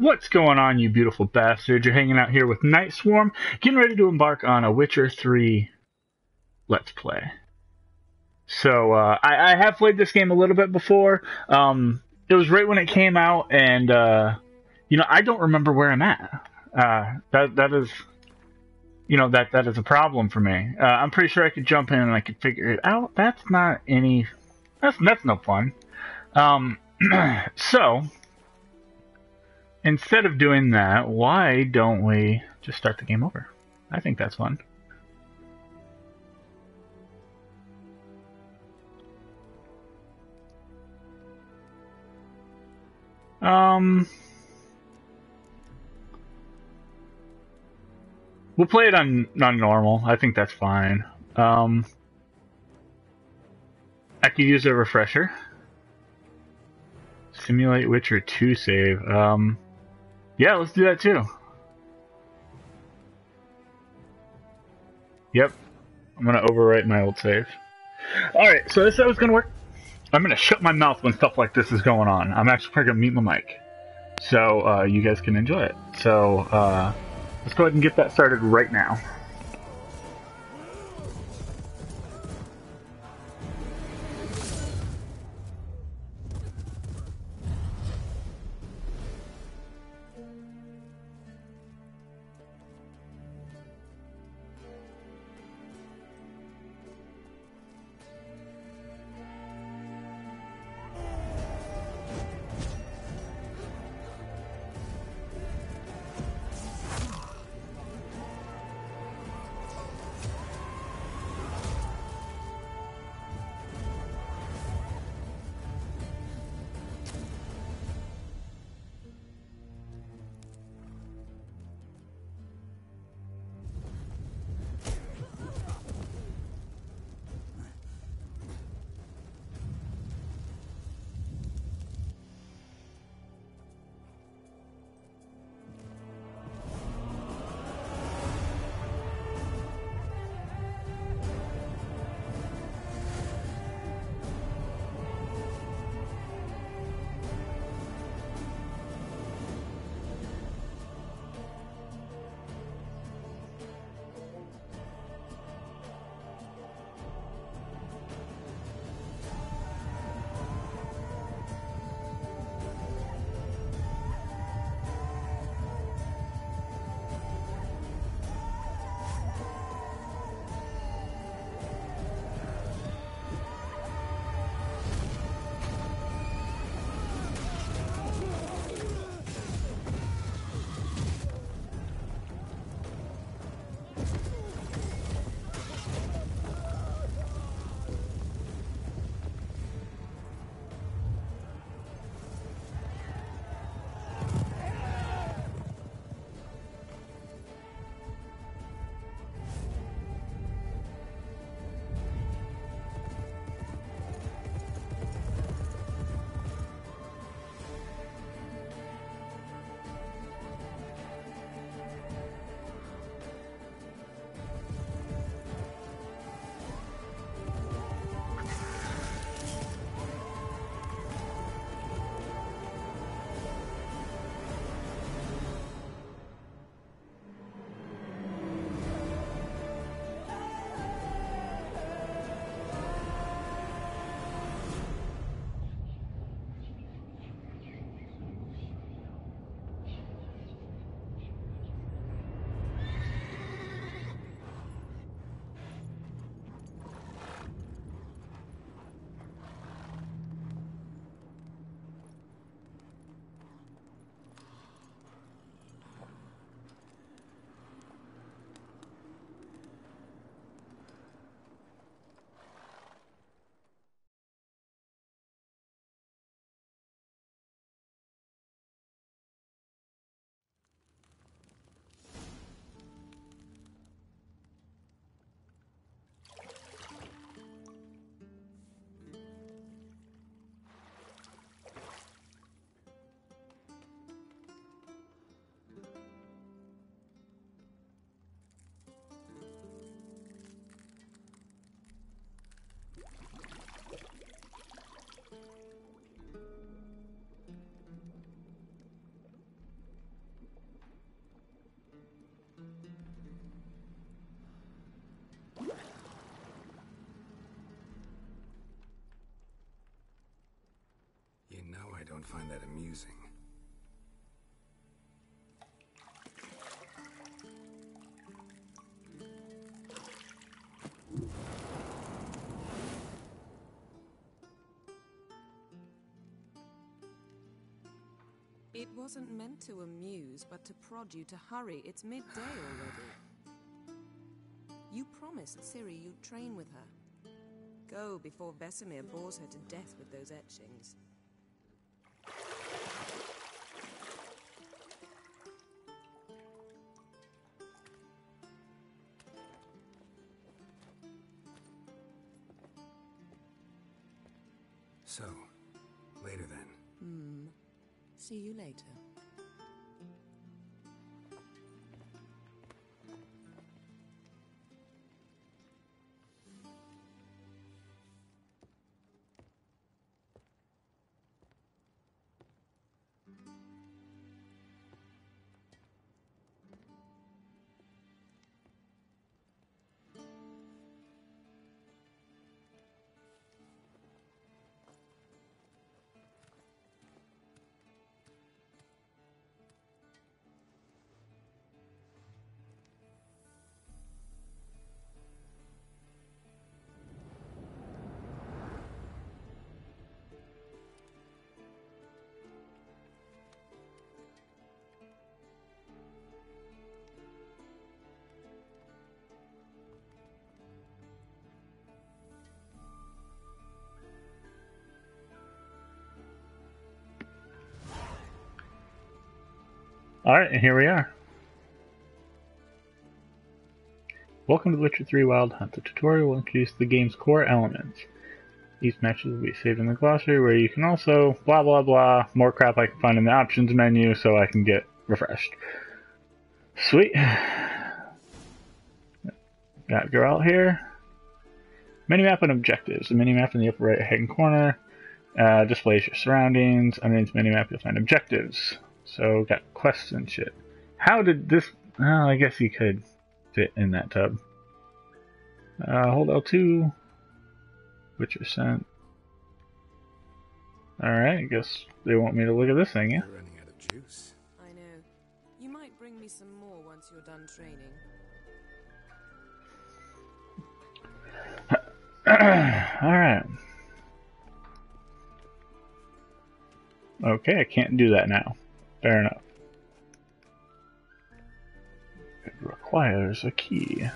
What's going on, you beautiful bastards? You're hanging out here with Nightswarm, getting ready to embark on a Witcher 3 Let's Play. So, uh, I, I, have played this game a little bit before. Um, it was right when it came out, and, uh, you know, I don't remember where I'm at. Uh, that, that is, you know, that, that is a problem for me. Uh, I'm pretty sure I could jump in and I could figure it out. That's not any, that's, that's no fun. Um, so, instead of doing that, why don't we just start the game over? I think that's fun. Um, we'll play it on on normal. I think that's fine. Um, I could use a refresher. Simulate Witcher 2 save. Um, yeah, let's do that too. Yep. I'm gonna overwrite my old save. Alright, so this is how it's gonna work. I'm gonna shut my mouth when stuff like this is going on. I'm actually probably gonna mute my mic. So uh, you guys can enjoy it. So uh, let's go ahead and get that started right now. You know I don't find that amusing. It wasn't meant to amuse, but to prod you to hurry. It's midday already. You promised Ciri you'd train with her. Go before Vesemir bores her to death with those etchings. Alright, and here we are. Welcome to Witcher 3 Wild Hunt. The tutorial will introduce the game's core elements. These matches will be saved in the glossary where you can also blah blah blah, more crap I can find in the options menu so I can get refreshed. Sweet. Got Geralt here. Minimap and objectives. The minimap in the upper right hand corner uh, displays your surroundings. Underneath the minimap you'll find objectives. So got quests and shit. How did this? Well, I guess he could fit in that tub. Uh, hold L2. Witcher sent. Alright, I guess they want me to look at this thing, yeah? You're running out of juice. I know. You might bring me some more once you're done training. Alright. Okay, I can't do that now. Fair enough. It requires a key.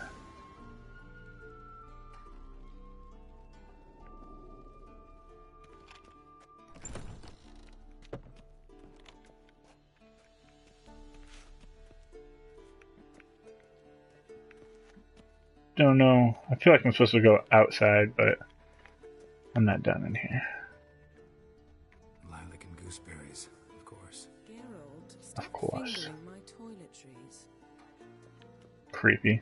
Don't know. I feel like I'm supposed to go outside, but I'm not done in here. Geralt, stop course. fingering my toiletries. Creepy.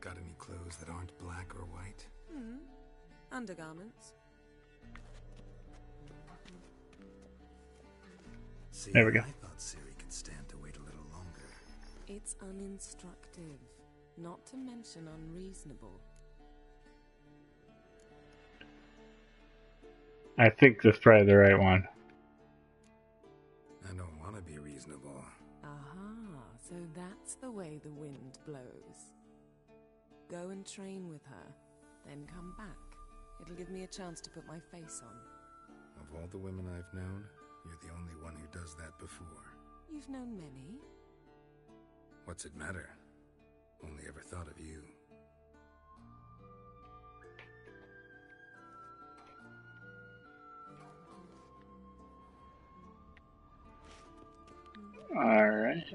Got any clothes that aren't black or white? Hmm. Undergarments. See, There we go. I thought Ciri could stand to wait a little longer. It's uninstructive, not to mention unreasonable. I think that's probably the right one. I don't want to be reasonable. Aha, so that's the way the wind blows. Go and train with her, then come back. It'll give me a chance to put my face on. Of all the women I've known, you're the only one who does that before. You've known many. What's it matter? Only ever thought of you. Alright.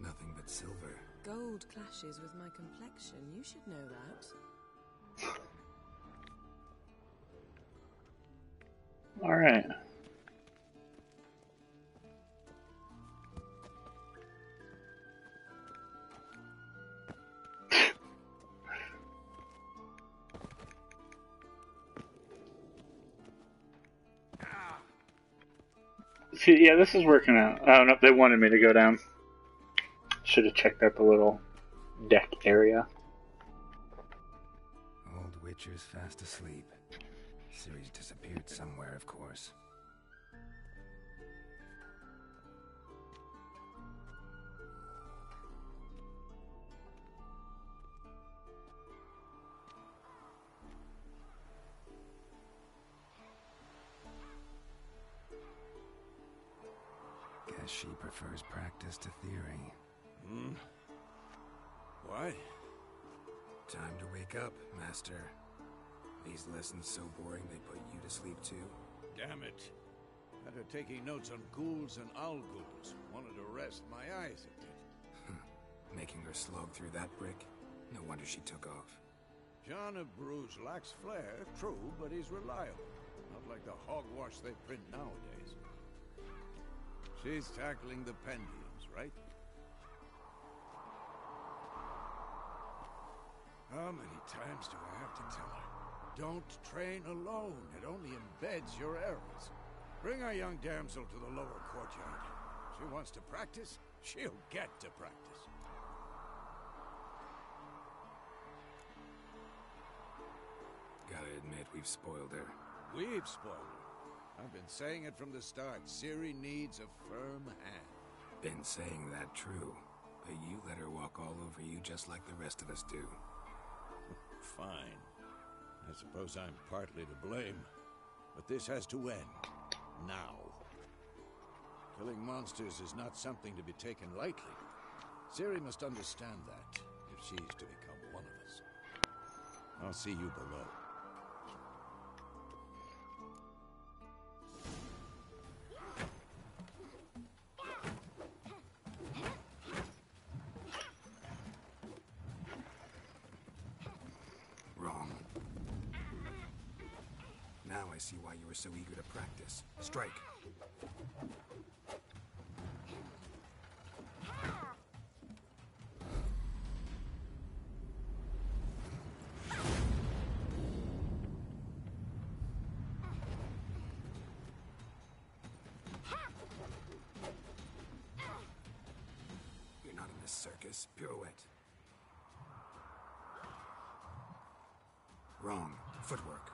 Nothing but silver. Gold clashes with my complexion. You should know that. All right. See, yeah, this is working out. Oh, no, they wanted me to go down. Should have checked out the little deck area. Old Witcher's fast asleep. Ciri's disappeared somewhere, of course. Guess she prefers practice to theory. Hmm? Why? Time to wake up, Master. These lessons so boring they put you to sleep too. Damn it. Had her taking notes on ghouls and owl ghouls. Wanted to rest my eyes a bit. Hmm. Making her slog through that brick? No wonder she took off. John of Bruges lacks flair, true, but he's reliable. Not like the hogwash they print nowadays. She's tackling the Pendiums, right? How many times do I have to tell her? Don't train alone. It only embeds your errors. Bring our young damsel to the lower courtyard. She wants to practice, she'll get to practice. Gotta admit, we've spoiled her. We've spoiled her. I've been saying it from the start. Ciri needs a firm hand. Been saying that true. But you let her walk all over you just like the rest of us do. Fine. I suppose I'm partly to blame. But this has to end. Now. Killing monsters is not something to be taken lightly. Ciri must understand that, if she's to become one of us. I'll see you below. Were so eager to practice. Strike. You're not in this circus. Pirouette. Wrong. Footwork.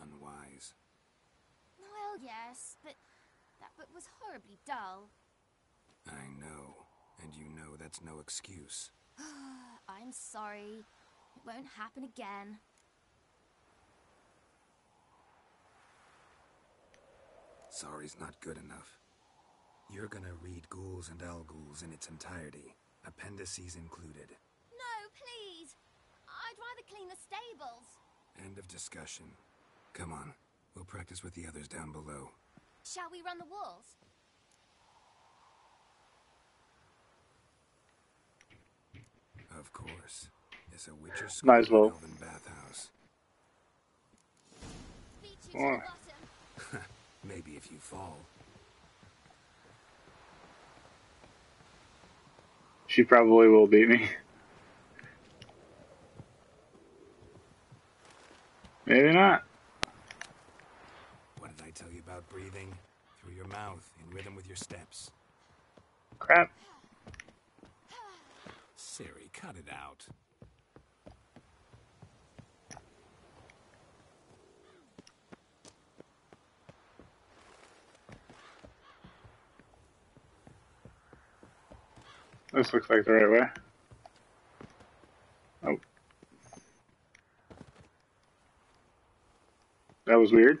Unwise. Well, yes, but that book was horribly dull. I know. And you know that's no excuse. I'm sorry. It won't happen again. Sorry's not good enough. You're gonna read Ghouls and Ghouls in its entirety, appendices included. No, please! I'd rather clean the stables. End of discussion. Come on, we'll practice with the others down below. Shall we run the walls? Of course. It's a Witcher school Might as well. Elven bathhouse. Beat you to Or- the bottom. Maybe if you fall. She probably will beat me. Maybe not. What did I tell you about breathing? Through your mouth, in rhythm with your steps. Crap. Ciri, cut it out. This looks like the right way. Oh. That was weird.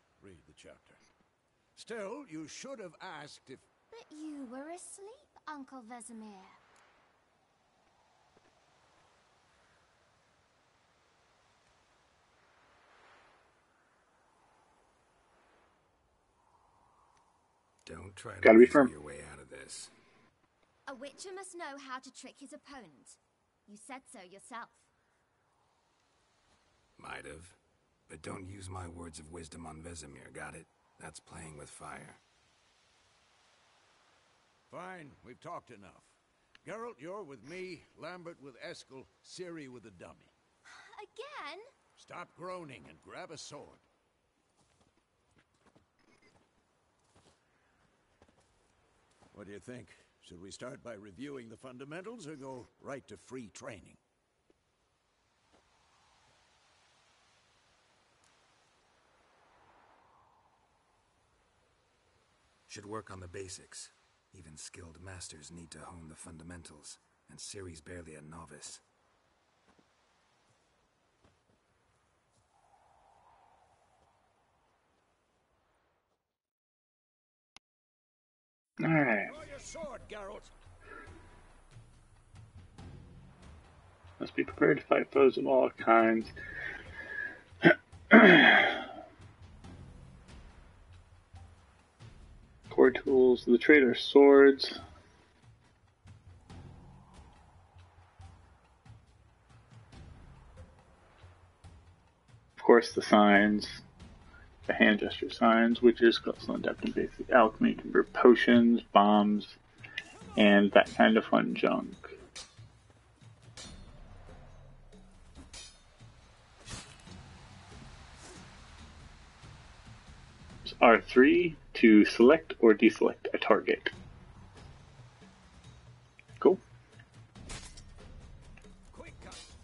read the chapter. Still, you should have asked if... But you were asleep, Uncle Vesemir. Don't try to Gotta be weasel firm. your way out of this. A witcher must know how to trick his opponent. You said so yourself. Might have. But don't use my words of wisdom on Vesemir, got it? That's playing with fire. Fine, we've talked enough. Geralt, you're with me, Lambert with Eskel, Ciri with the dummy. Again? Stop groaning and grab a sword. What do you think? Should we start by reviewing the fundamentals or go right to free training? Should work on the basics. Even skilled masters need to hone the fundamentals, and Ciri's barely a novice. All right. Draw your sword, Geralt! Must be prepared to fight foes of all kinds. Tools. The trader swords. Of course, the signs. The hand gesture signs, which is also adept and basic alchemy, convert potions, bombs, and that kind of fun junk. R3 to select or deselect a target. Cool.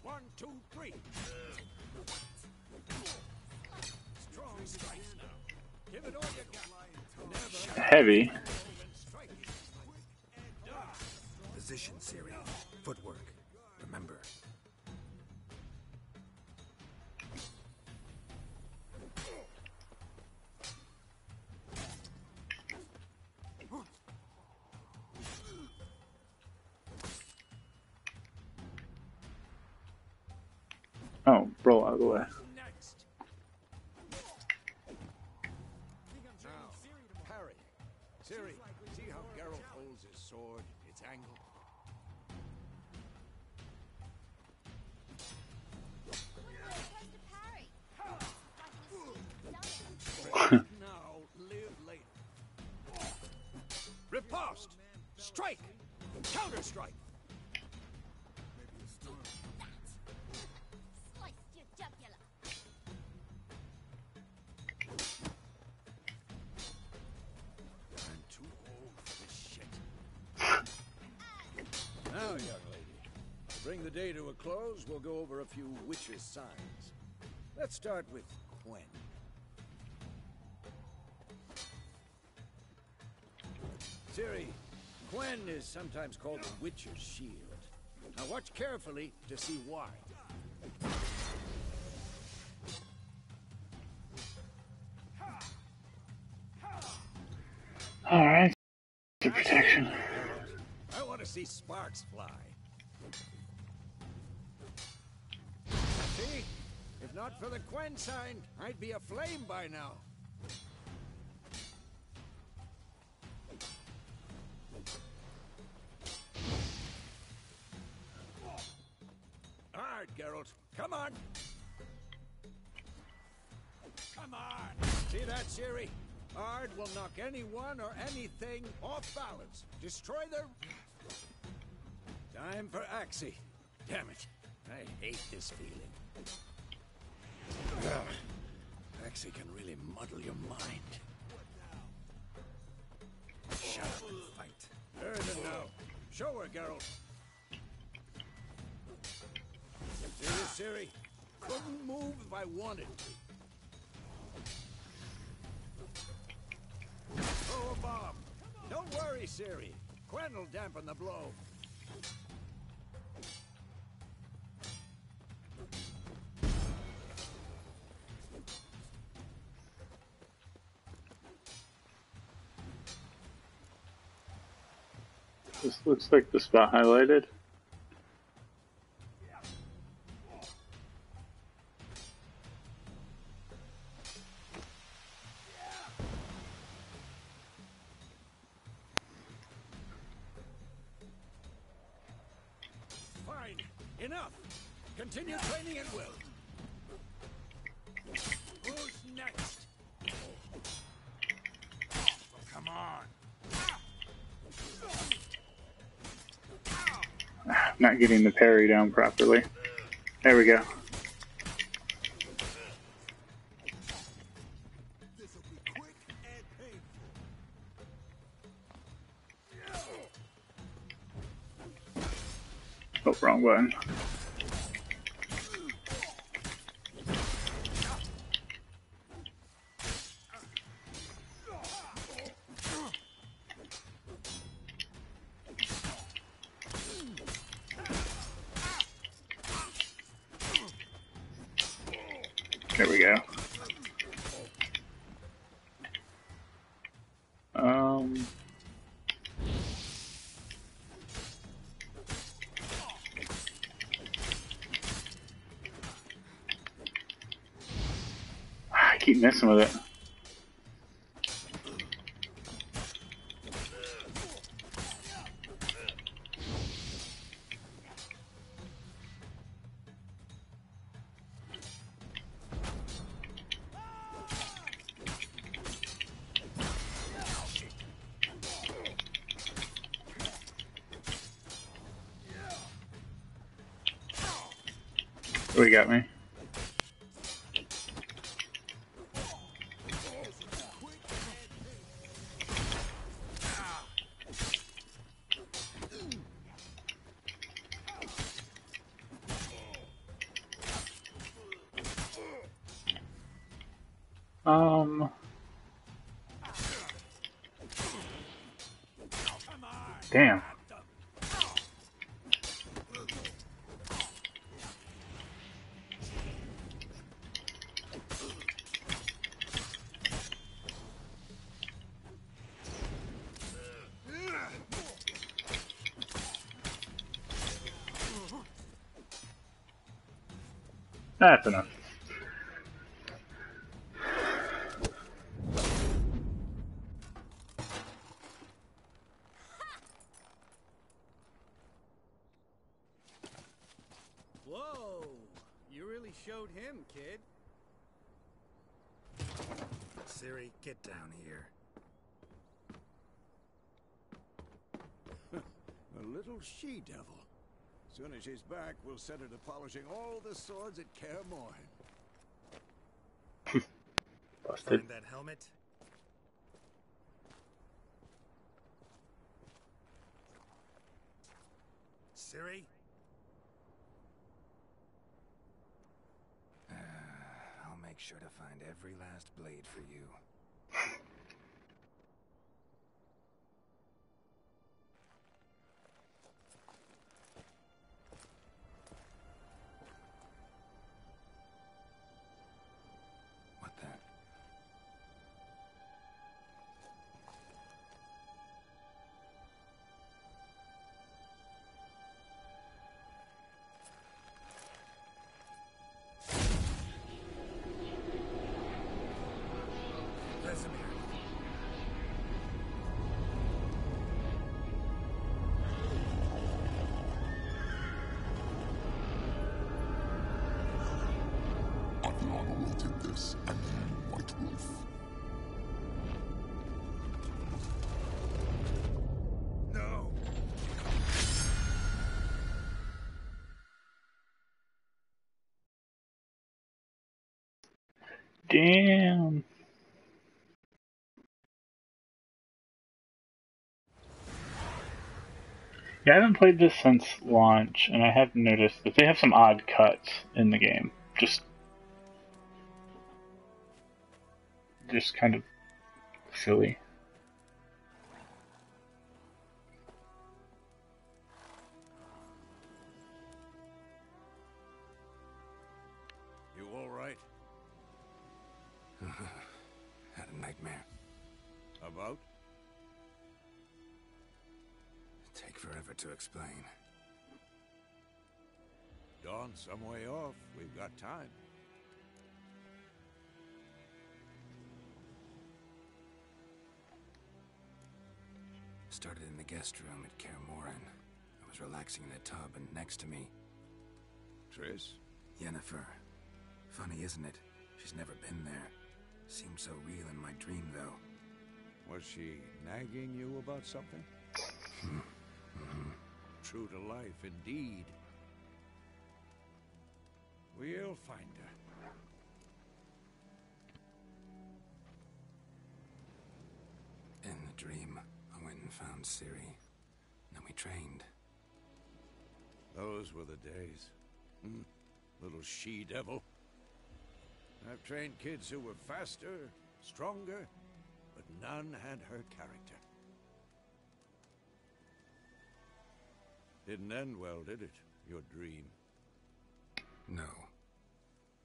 One, two, three! Strong Eh. live later. Riposte! Strike! Counter bring the day to a close, we'll go over a few witches' signs. Let's start with Quen. Ciri, Quen is sometimes called the Witcher's Shield. Now watch carefully to see why. Alright. The protection. I want to see sparks fly. See? If not for the Quen sign, I'd be aflame by now. Alright, Geralt. Come on. Come on. See that, Ciri? Ard will knock anyone or anything off balance. Destroy their... Time for Axii. Damn it. I hate this feeling. Ugh. Axii can really muddle your mind. Shut up and fight. Heard it now. Show her, Geralt. See this, Ciri? Couldn't move if I wanted to. Throw a bomb. Don't worry, Ciri. Quen will dampen the blow. Looks like the spot highlighted. Fine. Enough. Continue training at will. Who's next? Oh, come on. Not getting the parry down properly. There we go. Oh, wrong button. Messing with it. Oh, you got me? Enough. Whoa! You really showed him, kid. Ciri, get down here. A little she-devil. Soon as she's back, we'll set her to polishing all the swords at Kaer Morhen. Busted. Find that helmet. Ciri? I'll make sure to find every last blade for you. this, White Wolf. No! Damn. Yeah, I haven't played this since launch, and I have noticed that they have some odd cuts in the game. Just, just kind of silly. You all right? Had a nightmare. About? Take forever to explain. Dawn some way off. We've got time. Started in the guest room at Kaer. I was relaxing in a tub, and next to me, Triss? Yennefer. Funny, isn't it? She's never been there. Seemed so real in my dream, though. Was she nagging you about something? Hmm. Mm-hmm. True to life, indeed. We'll find her. In the dream, I went and found Ciri. Then we trained. Those were the days. Hmm. Little she-devil. I've trained kids who were faster, stronger, but none had her character. Didn't end well, did it? Your dream. No.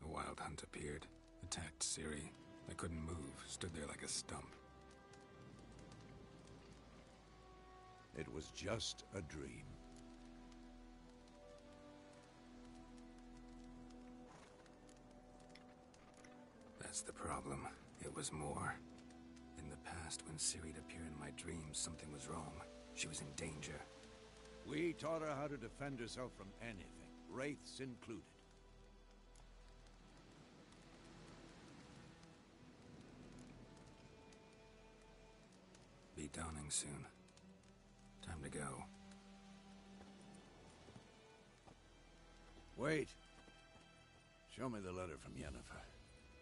The Wild Hunt appeared, attacked Ciri. I couldn't move, stood there like a stump. It was just a dream. That's the problem. It was more. In the past, when Ciri'd appear in my dreams, something was wrong. She was in danger. We taught her how to defend herself from anything, wraiths included. Be dawning soon. Time to go. Wait. Show me the letter from Yennefer.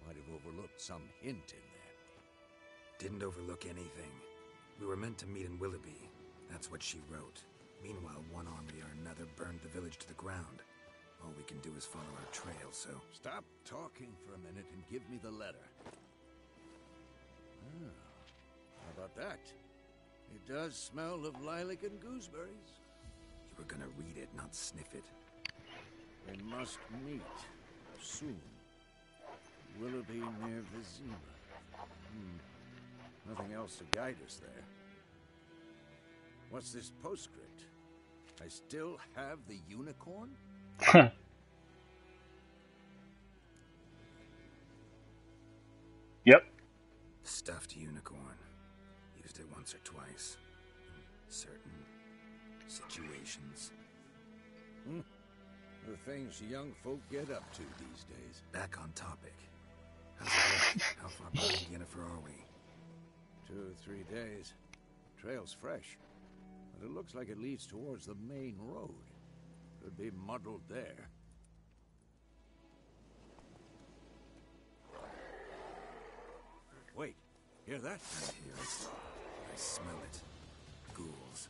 Might have overlooked some hint in there. Didn't overlook anything. We were meant to meet in Willoughby. That's what she wrote. Meanwhile, one army or another burned the village to the ground. All we can do is follow our trail, so... Stop talking for a minute and give me the letter. Ah, how about that? It does smell of lilac and gooseberries. You were gonna read it, not sniff it. They must meet soon. Willoughby near Vizima. Hmm. Nothing else to guide us there. What's this postscript? I still have the unicorn? once or twice. In certain situations. Hmm. The things young folk get up to these days. Back on topic. How far behind Yennefer are we? Two or three days. Trail's fresh, but it looks like it leads towards the main road. Could be muddled there. Wait, hear that? I hear it. I smell it. Ghouls.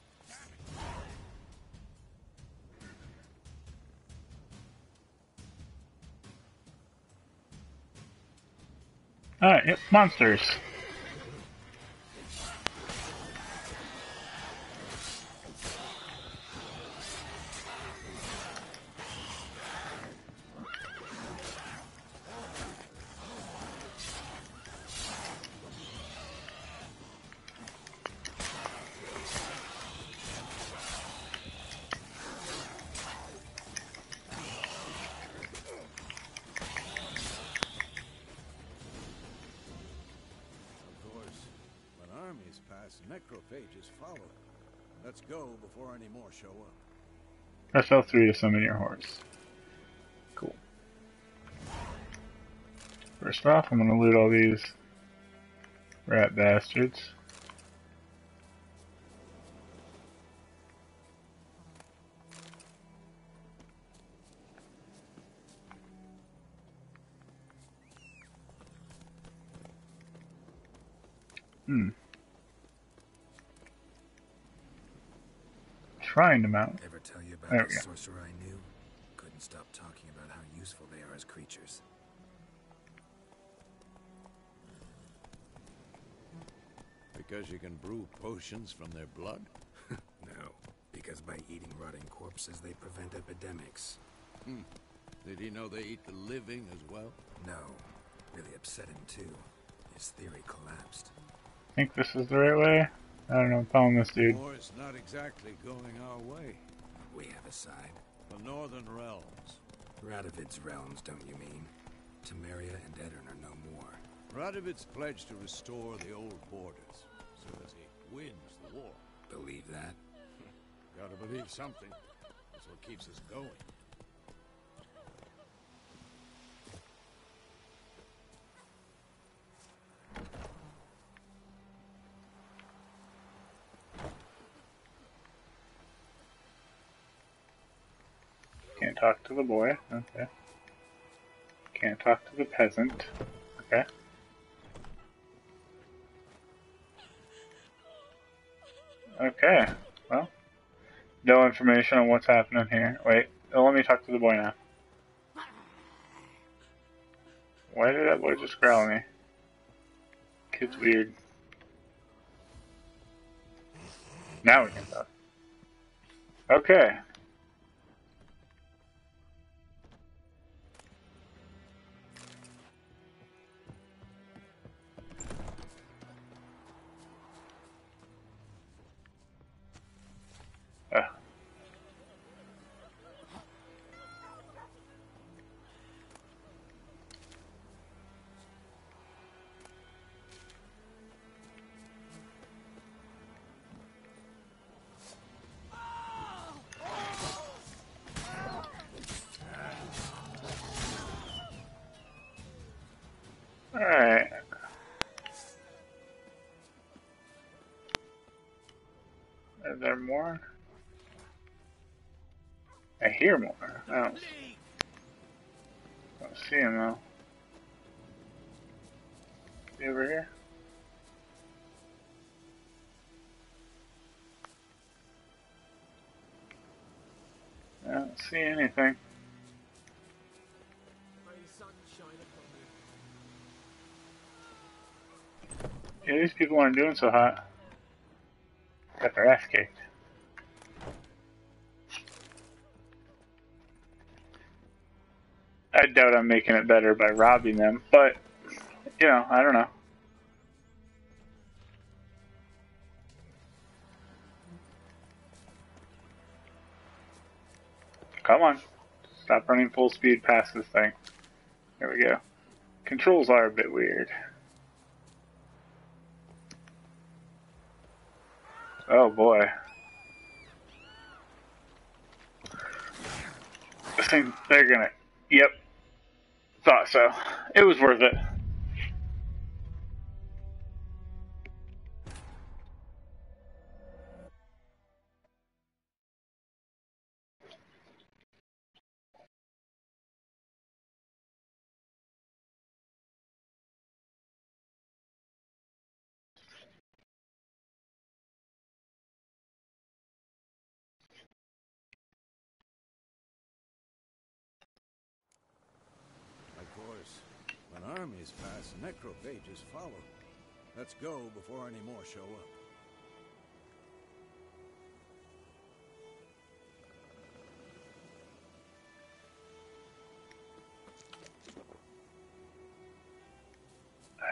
Alright, yep, monsters. Armies pass, necrophages follow. Let's go before any more show up. FL3 to summon your horse. Cool. First off, I'm gonna loot all these rat bastards. Hmm. shrine to mount. Ever tell you about There the sorcerer I knew? Couldn't stop talking about how useful they are as creatures. Because you can brew potions from their blood? No, because by eating rotting corpses, they prevent epidemics. Did he know they eat the living as well? No, really upset him too. His theory collapsed. think this is the right way. I don't know. I'm following this dude. War is not exactly going our way. We have a side. The Northern Realms. Radovid's realms, don't you mean? Temeria and Aedirn are no more. Radovid's pledged to restore the old borders, so as he wins the war. Believe that? Gotta believe something. That's what keeps us going. Talk to the boy. Okay. Can't talk to the peasant. Okay. Okay. Well, no information on what's happening here. Wait. Oh, let me talk to the boy now. Why did that boy just growl at me? Kid's weird. Now we can talk. Okay. Are there more? I hear more. I don't, don't see him though. Is he over here? I don't see anything. Yeah, these people aren't doing so hot. Ass kicked. I doubt I'm making it better by robbing them, but you know, I don't know. Come on. Stop running full speed past this thing. There we go. Controls are a bit weird. Oh boy. This thing, they're gonna. Yep. Thought so. It was worth it. Armies pass, necrophages follow. Let's go before any more show up.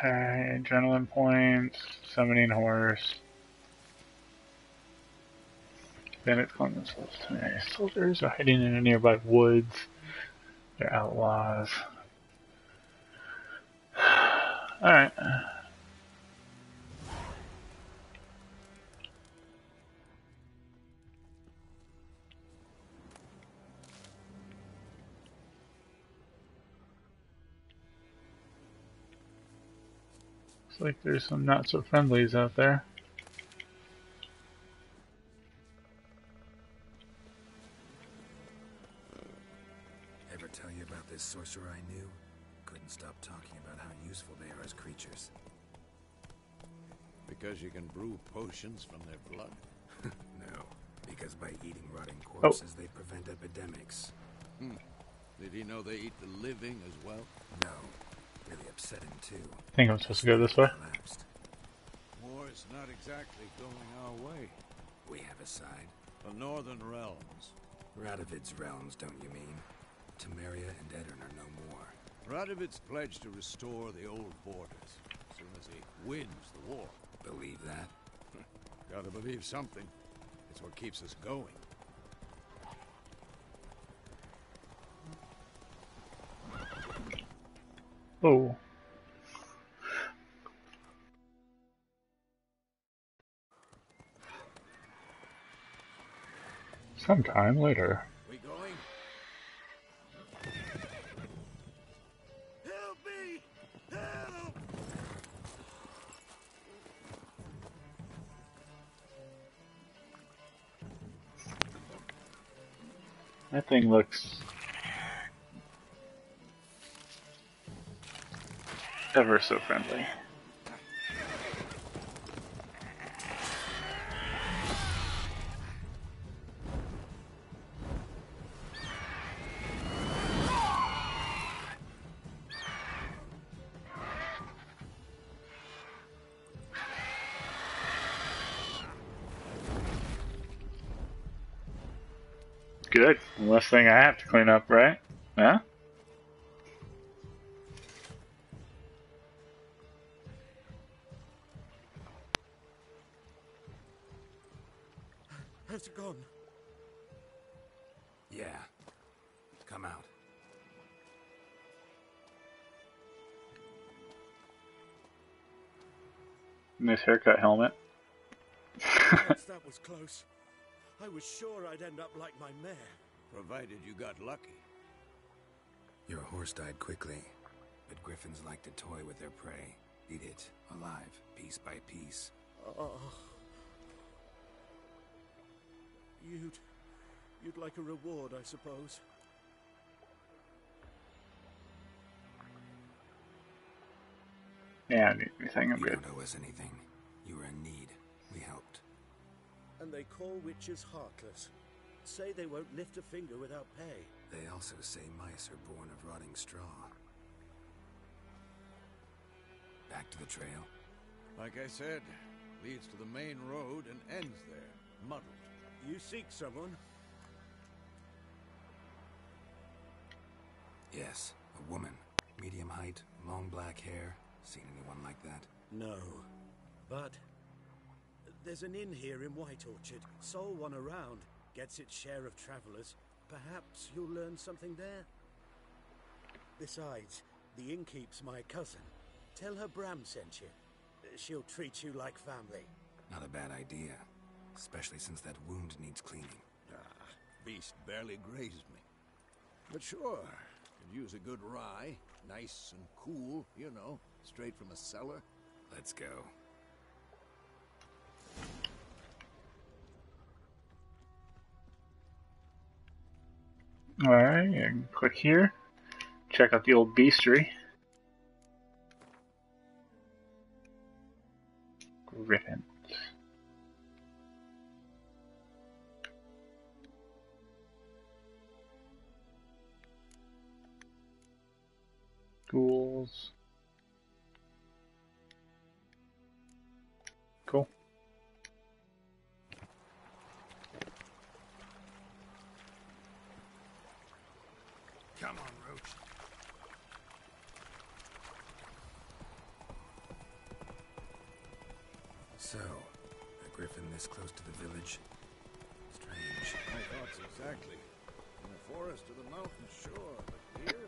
Adrenaline points, summoning horse. Bandits calling themselves today. Soldiers are hiding in the nearby woods. They're outlaws. Alright. Looks like there's some not so friendlies out there. Know they eat the living as well? No. Really upset him, too. I think I'm supposed to go this way. Collapsed. is not exactly going our way. We have a side. The Northern Realms. Radovid's realms, don't you mean? Temeria and Aedirn are no more. Radovid's pledged to restore the old borders as soon as he wins the war. Believe that? Gotta believe something. It's what keeps us going. Oh. Sometime later. We going? Help me! Help! That thing looks ever so friendly. Good. Last thing I have to clean up, right? Yeah? Haircut helmet. That was close. I was sure I'd end up like my mare. Provided you got lucky. Your horse died quickly, but griffins like to toy with their prey. Eat it, alive, piece by piece. Oh. You'd. You'd like a reward, I suppose. Yeah, I don't anything. I'm you good. don't owe us anything. You were in need. We helped. And they call witchers heartless. Say they won't lift a finger without pay. They also say mice are born of rotting straw. Back to the trail. Like I said, leads to the main road and ends there, muddled. You seek someone? Yes, a woman. Medium height, long black hair. Seen anyone like that? No. But there's an inn here in White Orchard. Sole one around. Gets its share of travelers. Perhaps you'll learn something there. Besides, the innkeep's my cousin. Tell her Bram sent you. She'll treat you like family. Not a bad idea. Especially since that wound needs cleaning. Ah, beast barely grazed me. But sure, could use a good rye. Nice and cool, you know, straight from a cellar. Let's go. Alright, and click here. Check out the old bestiary. Griffin. Ghouls. Exactly. In the forest or the mountain, sure, but here,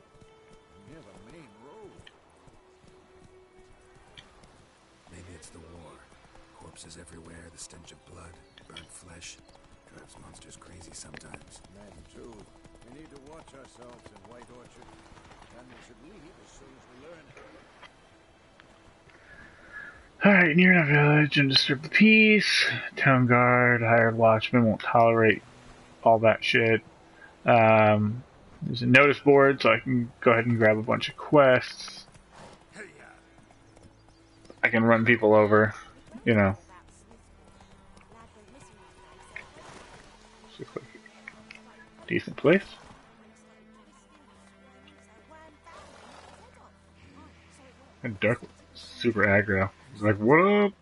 near the main road. Maybe it's the war. Corpses everywhere, the stench of blood, burnt flesh. Drives monsters crazy sometimes. Men, too. We need to watch ourselves in White Orchard. And we should leave as soon as we learn. Alright, near enough village and disturb the peace. Town guard, hired watchman won't tolerate all that shit. Um, there's a notice board, so I can go ahead and grab a bunch of quests. I can run people over, you know. decent place. And Duck super aggro. He's like, what up?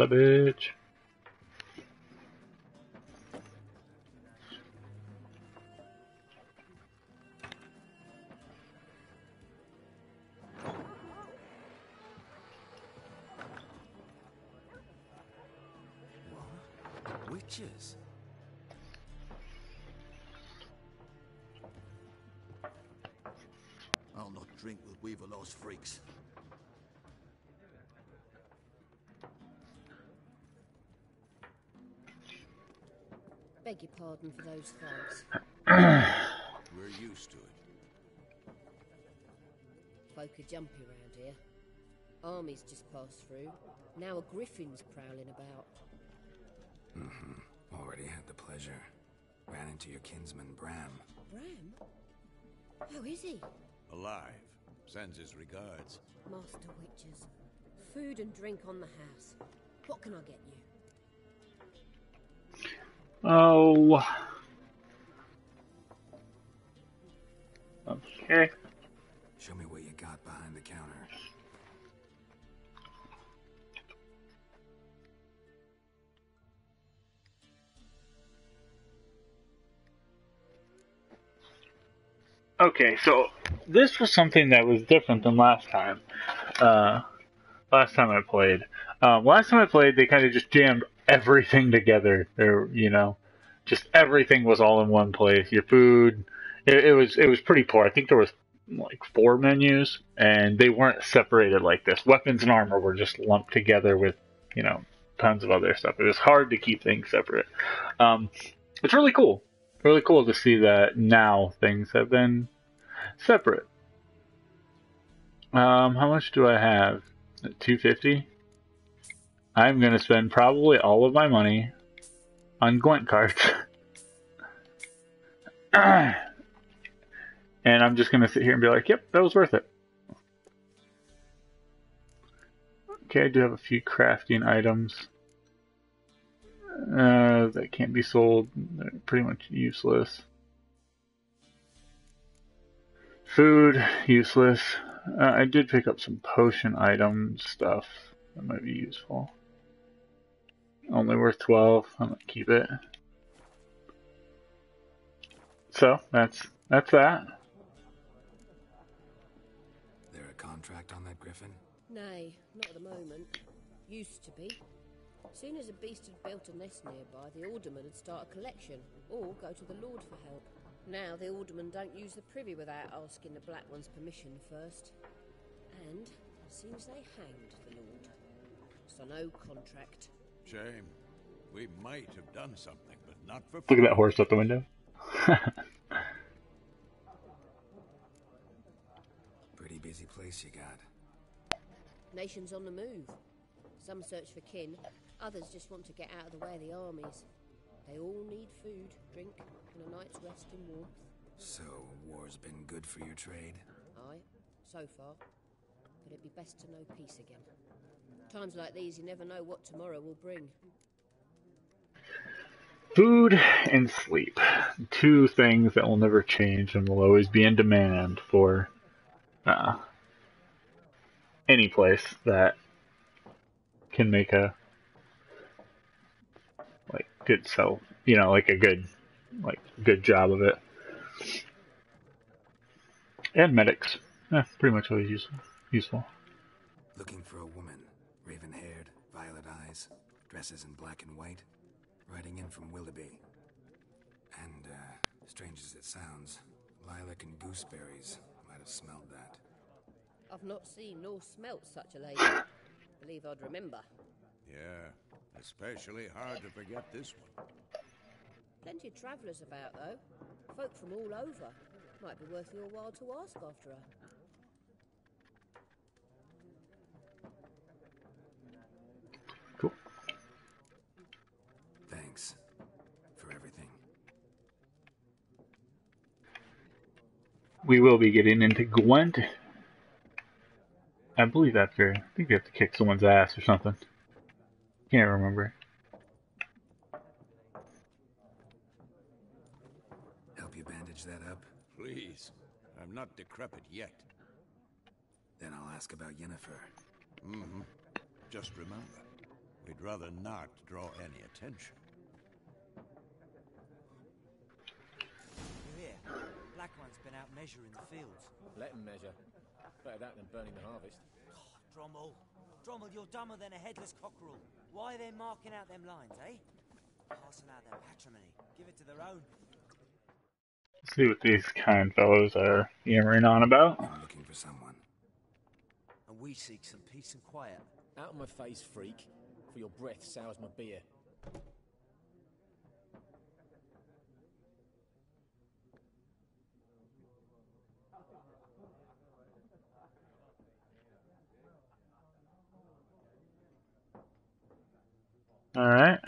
Told that bitch. Beg for those thugs. We're used to it. Folk are jumpy round here. Armies just passed through. Now a griffin's prowling about. Mm-hmm. Already had the pleasure. Ran into your kinsman, Bram. Bram? How is he? Alive. Sends his regards. Master Witcher. Food and drink on the house. What can I get you? Oh. Okay. Show me what you got behind the counter. Okay, so this was something that was different than last time. Uh, last time I played. Um, last time I played, they kind of just jammed everything together. You know, just everything was all in one place. Your food, it, it was it was pretty poor. I think there was like four menus, and they weren't separated like this. Weapons and armor were just lumped together with you know tons of other stuff. It was hard to keep things separate. Um, it's really cool. Really cool to see that now things have been separate. Um, how much do I have? 250. I'm gonna spend probably all of my money on Gwent cards. and I'm just gonna sit here and be like, yep, that was worth it. Okay, I do have a few crafting items. Uh, that can't be sold. They're pretty much useless. Food, useless. Uh, I did pick up some potion item stuff that might be useful. Only worth 12. I'm gonna keep it. So, that's that's that. There a contract on that griffin? Nay, not at the moment. Used to be. Soon as a beast had built a nest nearby, the alderman would start a collection, or go to the lord for help. Now the alderman don't use the privy without asking the Black One's permission first. And seems they hanged the lord. So no contract. Shame. We might have done something, but not for Look at that horse out the window. Pretty busy place you got. Nations on the move. Some search for kin, others just want to get out of the way of the armies. They all need food, drink, and a night's rest and warmth. So, war's been good for your trade? Aye, so far. But it'd be best to know peace again. Times like these, you never know what tomorrow will bring. Food and sleep. Two things that will never change and will always be in demand for uh, any place that can make a like good sell you know like a good like good job of it and medics yeah pretty much always useful useful Looking for a woman. Raven haired, violet eyes, dresses in black and white. Riding in from Willoughby. And, uh, strange as it sounds, lilac and gooseberries might have smelled that. I've not seen nor smelt such a lady. Believe I'd remember. Yeah, especially hard to forget this one. Plenty of travellers about, though. Folk from all over. Might be worth your while to ask after her. Thanks for everything. We will be getting into Gwent. I believe after. I think we have to kick someone's ass or something. Can't remember. Help you bandage that up? Please, I'm not decrepit yet. Then I'll ask about Yennefer. Mm-hmm. Just remember, we'd rather not draw any attention. You hear? Black one's been out measuring the fields. Let 'em measure. Better that than burning the harvest. Oh, Drommel. Drommel, you're dumber than a headless cockerel. Why are they marking out them lines, eh? Passing out their patrimony. Give it to their own. Let's see what these kind fellows are yammering on about. I'm looking for someone. And we seek some peace and quiet. Out of my face, freak. For your breath sours my beer. Alright.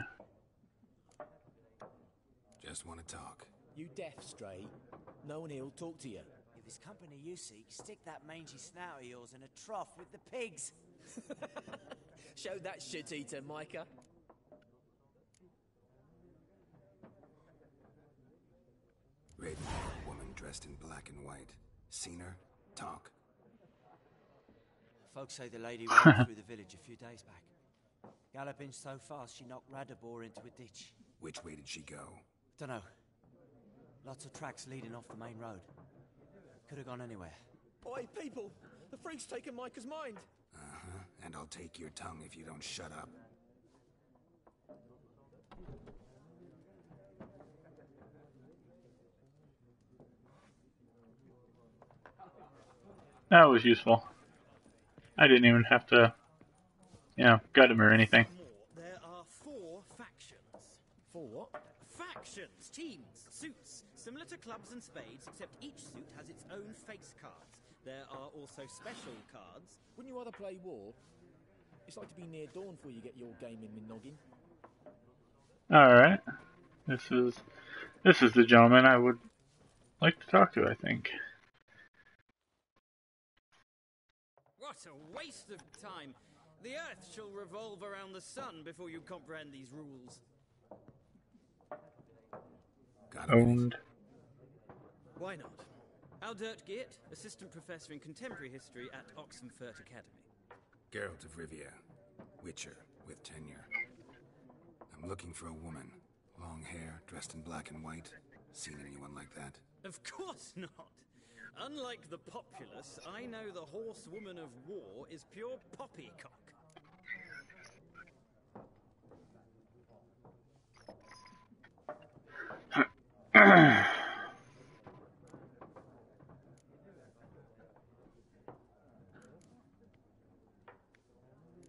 Just want to talk. You deaf, straight. No one here'll talk to you. If it's company you seek, stick that mangy snout of yours in a trough with the pigs. Show that shit eater, Micah. Raven woman dressed in black and white. Seen her? Talk. Folks say the lady ran through the village a few days back. Galloping so fast she knocked Radabor into a ditch. Which way did she go? Dunno. Lots of tracks leading off the main road. Could have gone anywhere. Oi, people! The freak's taken Micah's mind. Uh-huh. And I'll take your tongue if you don't shut up. That was useful. I didn't even have to, you know, gut him or anything. There are four factions. Four what? Factions, teams, suits, similar to clubs and spades, except each suit has its own face cards. There are also special cards. Wouldn't you rather play war? It's like to be near dawn before you get your game in with noggin. Alright. This is this is the gentleman I would like to talk to, I think. What a waste of time! The Earth shall revolve around the sun before you comprehend these rules. Got a minute? Owned. Why not? Aldert Geert, Assistant Professor in Contemporary History at Oxenfurt Academy. Geralt of Rivia. Witcher, with tenure. I'm looking for a woman. Long hair, dressed in black and white. Seen anyone like that? Of course not! Unlike the populace, I know the horsewoman of war is pure poppycock.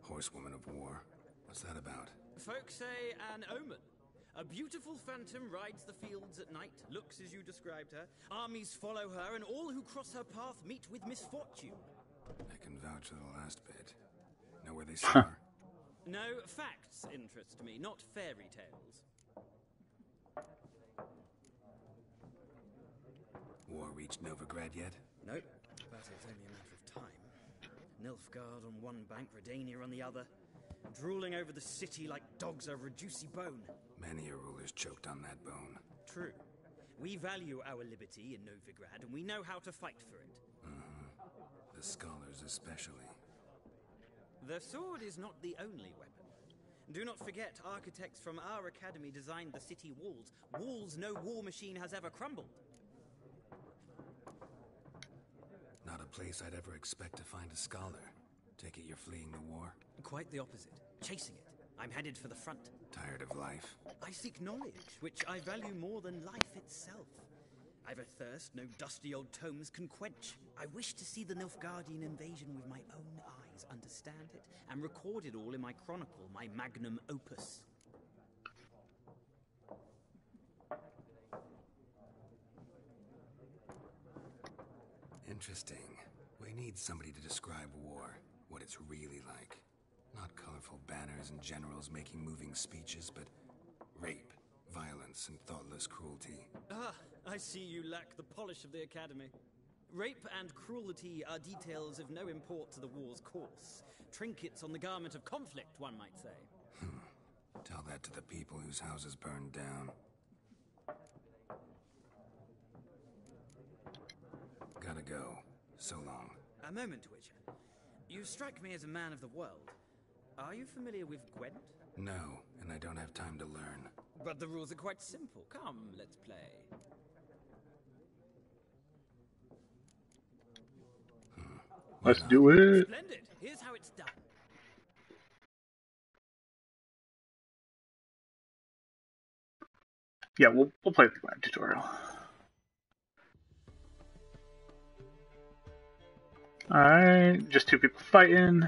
Horsewoman of war. What's that about? Folk say an omen. A beautiful phantom rides the fields at night, looks as you described her. Armies follow her, and all who cross her path meet with misfortune. I can vouch for the last bit. Know where they saw her? No, facts interest me, not fairy tales. War reached Novigrad yet? Nope. Battle's only a matter of time. Nilfgaard on one bank, Redania on the other. Drooling over the city like dogs over a juicy bone. Many a ruler's choked on that bone. True. We value our liberty in Novigrad, and we know how to fight for it. Uh-huh. The scholars especially. The sword is not the only weapon. Do not forget, architects from our academy designed the city walls. Walls no war machine has ever crumbled. Not a place I'd ever expect to find a scholar. Take it you're fleeing the war? Quite the opposite. Chasing it. I'm headed for the front. Tired of life? I seek knowledge, which I value more than life itself. I've a thirst no dusty old tomes can quench. I wish to see the Nilfgaardian invasion with my own eyes, understand it, and record it all in my chronicle, my magnum opus. Interesting. We need somebody to describe war, what it's really like. Not colorful banners and generals making moving speeches, but rape, violence, and thoughtless cruelty. Ah, I see you lack the polish of the Academy. Rape and cruelty are details of no import to the war's course. Trinkets on the garment of conflict, one might say. Tell that to the people whose houses burned down. Gotta go. So long. A moment, Witcher. You strike me as a man of the world. Are you familiar with Gwent? No, and I don't have time to learn. But the rules are quite simple. Come, let's play. Hmm. Let's do it. Splendid. Here's how it's done. Yeah, we'll we'll play the Gwent tutorial. Alright, just two people fighting.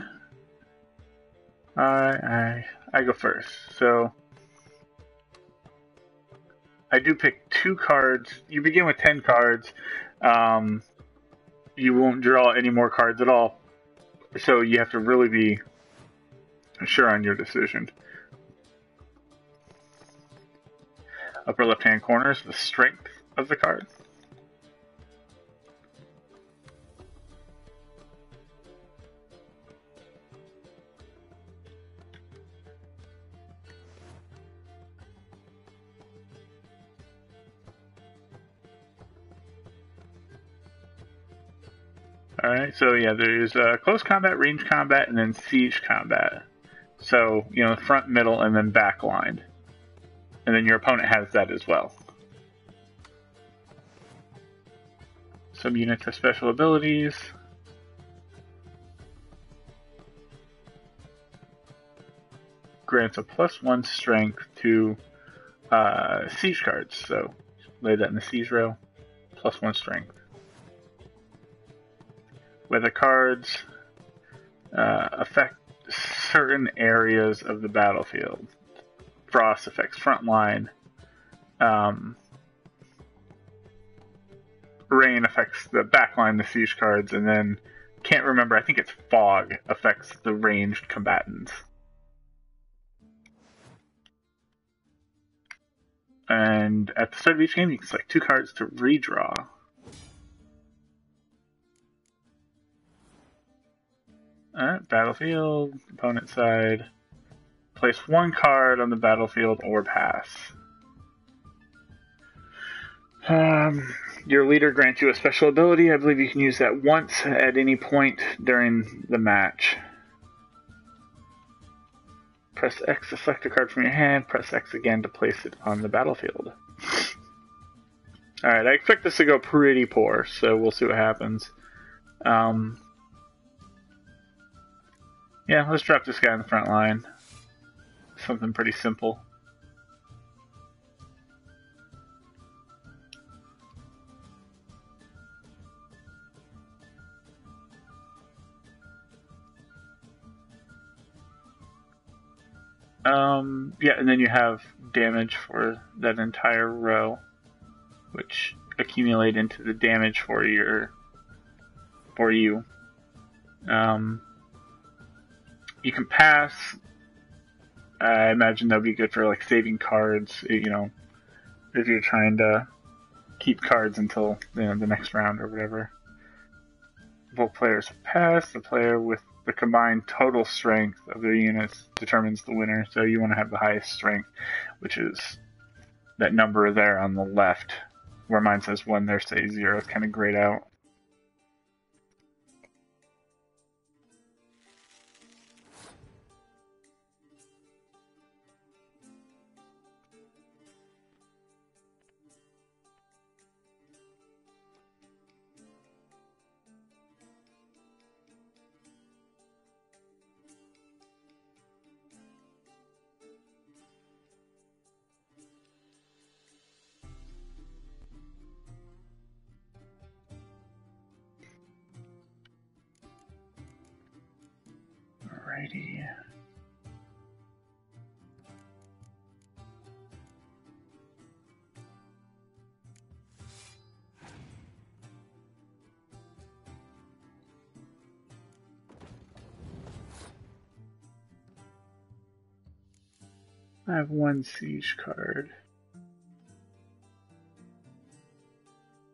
Alright, I I go first. So I do pick two cards. You begin with ten cards. Um, you won't draw any more cards at all. So you have to really be sure on your decision. Upper left hand corner is the strength of the card. Alright, so yeah, there's uh, close combat, range combat, and then siege combat. So, you know, front, middle, and then back line. And then your opponent has that as well. Some units have special abilities. Grants a plus one strength to uh, siege cards. So, lay that in the siege row. Plus one strength. Weather cards uh, affect certain areas of the battlefield. Frost affects frontline. Um, rain affects the backline, the siege cards, and then can't remember. I think it's fog affects the ranged combatants. And at the start of each game, you can select two cards to redraw. Alright, battlefield, opponent side. Place one card on the battlefield or pass. Um, your leader grants you a special ability. I believe you can use that once at any point during the match. Press X to select a card from your hand. Press X again to place it on the battlefield. Alright, I expect this to go pretty poor, so we'll see what happens. Um, yeah, let's drop this guy in the front line. Something pretty simple. Um, yeah, and then you have damage for that entire row, which accumulate into the damage for your for you. Um, you can pass. I imagine that'll be good for like saving cards. You know, if you're trying to keep cards until you know the next round or whatever. Both players pass. The player with the combined total strength of their units determines the winner. So you want to have the highest strength, which is that number there on the left, where mine says one, there says zero. It's kind of grayed out. Have one siege card.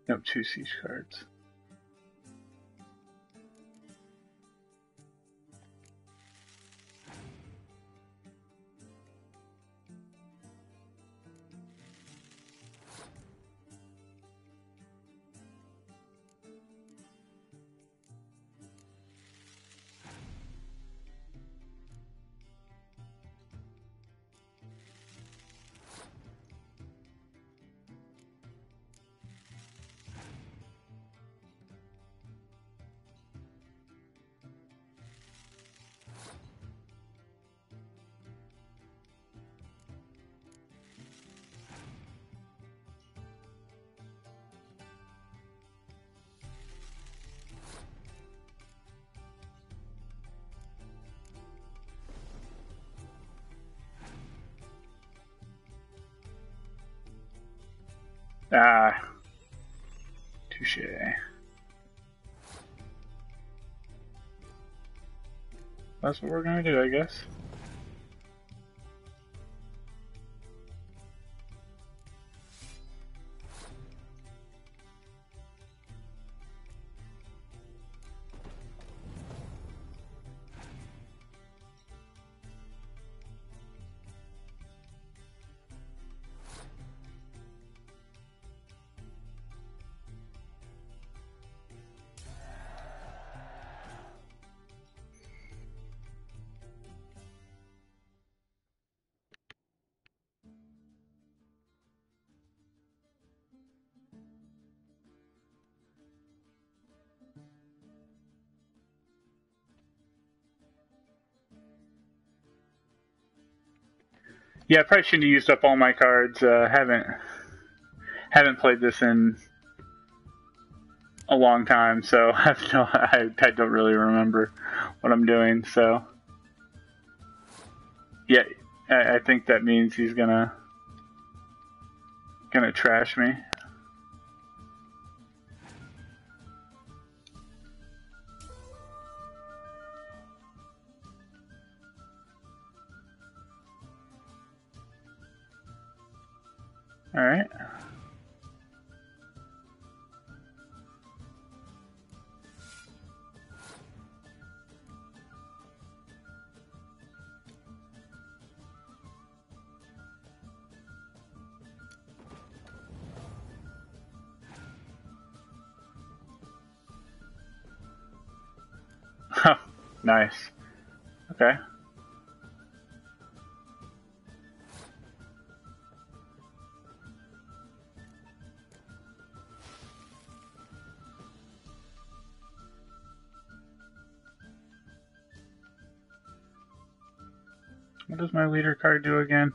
No, two siege cards. Ah. Touche. That's what we're gonna do, I guess. Yeah, I probably shouldn't have used up all my cards. Uh, haven't haven't played this in a long time, so I have no, I, I don't really remember what I'm doing. So yeah, I, I think that means he's gonna gonna trash me. Does my leader card do again?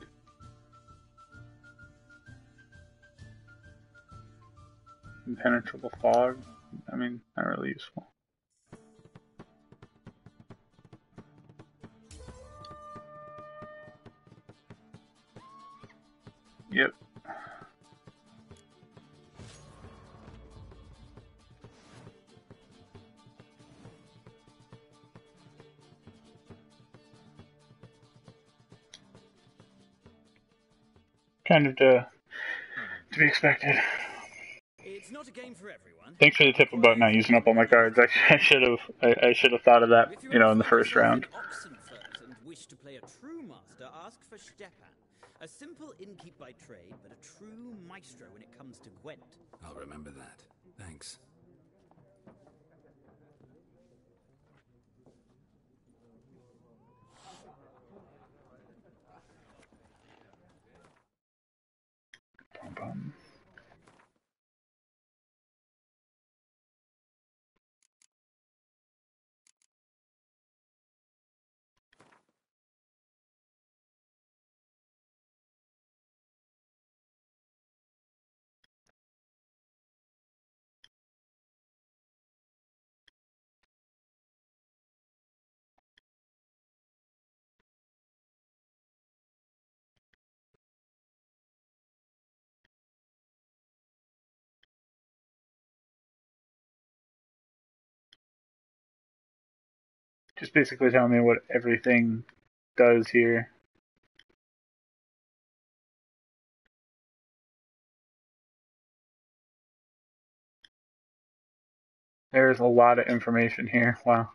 Impenetrable fog. I mean, not really useful. Kind of to, to be expected. It's not a game for everyone. Thanks for the tip about not using up all my cards. I, I should have I, I should have thought of that, you know, in the first round. Wish to play a true master, ask for Stepan. A simple innkeep by trade, but a true maestro when it comes to Gwent. I'll remember that. Thanks. Just basically telling me what everything does here. There's a lot of information here. Wow.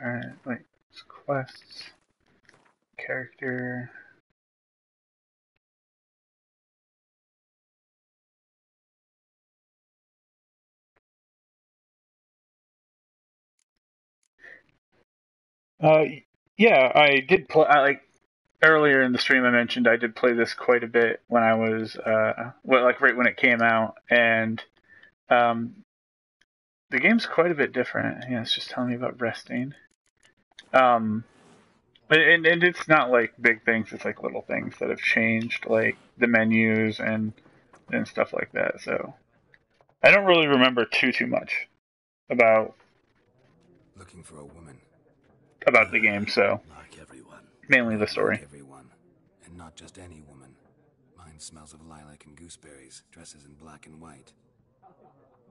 Alright, wait, it's quests, character. Uh, yeah, I did play. Like earlier in the stream, I mentioned I did play this quite a bit when I was, uh, well, like right when it came out, and um, the game's quite a bit different. Yeah, it's just telling me about resting. Um, and and it's not like big things; it's like little things that have changed, like the menus and and stuff like that. So I don't really remember too too much about Looking for a woman. about the game. So Like everyone. mainly the story. Like everyone. And not just any woman. Mine smells of lilac and gooseberries, dresses in black and white.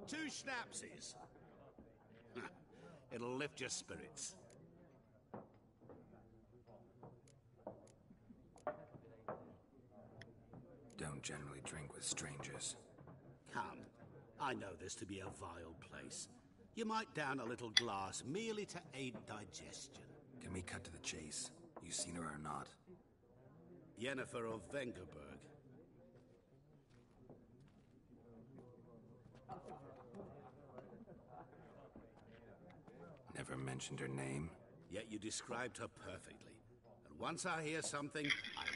Two schnapsies. It'll lift your spirits. Don't generally drink with strangers. Come. I know this to be a vile place. You might down a little glass merely to aid digestion. Can we cut to the chase? You seen her or not? Yennefer of Vengerberg. Never mentioned her name. Yet you described her perfectly. And once I hear something,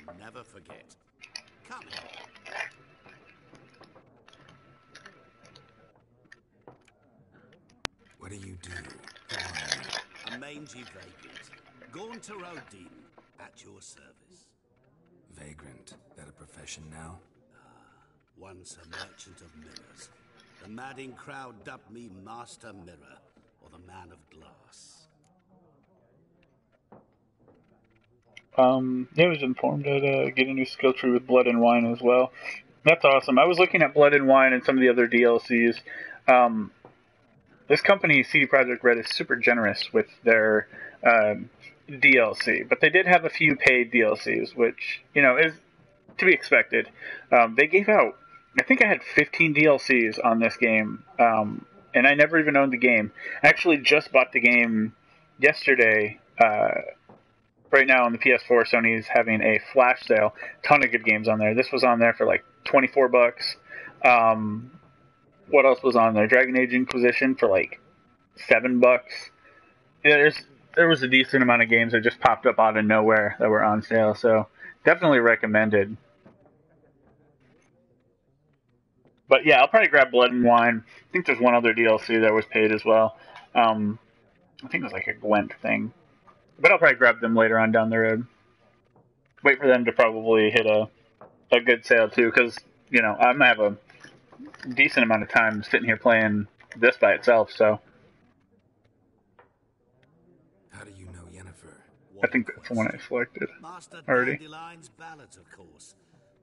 I'll never forget. Here. What do you do? Who are you? A mangy vagrant. Gaunter O'Dimm. At your service. Vagrant. That a profession now? Ah, once a merchant of mirrors. The madding crowd dubbed me Master Mirror, or the Man of Glass. Um, yeah, I was informed I'd uh, get a new skill tree with Blood and Wine as well. That's awesome. I was looking at Blood and Wine and some of the other DLCs. Um, this company, CD Projekt Red, is super generous with their um, DLC, but they did have a few paid DLCs, which you know is to be expected. Um, they gave out, I think I had 15 DLCs on this game, um, and I never even owned the game. I actually just bought the game yesterday. Uh, right now on the PS4, Sony is having a flash sale. Ton of good games on there. This was on there for like 24 bucks. Um, what else was on there? Dragon Age Inquisition for like seven bucks. Yeah, there's there was a decent amount of games that just popped up out of nowhere that were on sale. So definitely recommended. But yeah, I'll probably grab Blood and Wine. I think there's one other DLC that was paid as well. Um, I think it was like a Gwent thing. But I'll probably grab them later on down the road. Wait for them to probably hit a a good sale too, because you know I'm gonna have a decent amount of time sitting here playing this by itself. So How do you know Yennefer? I think that's the one I selected Master already. Dandelion's ballads, of course.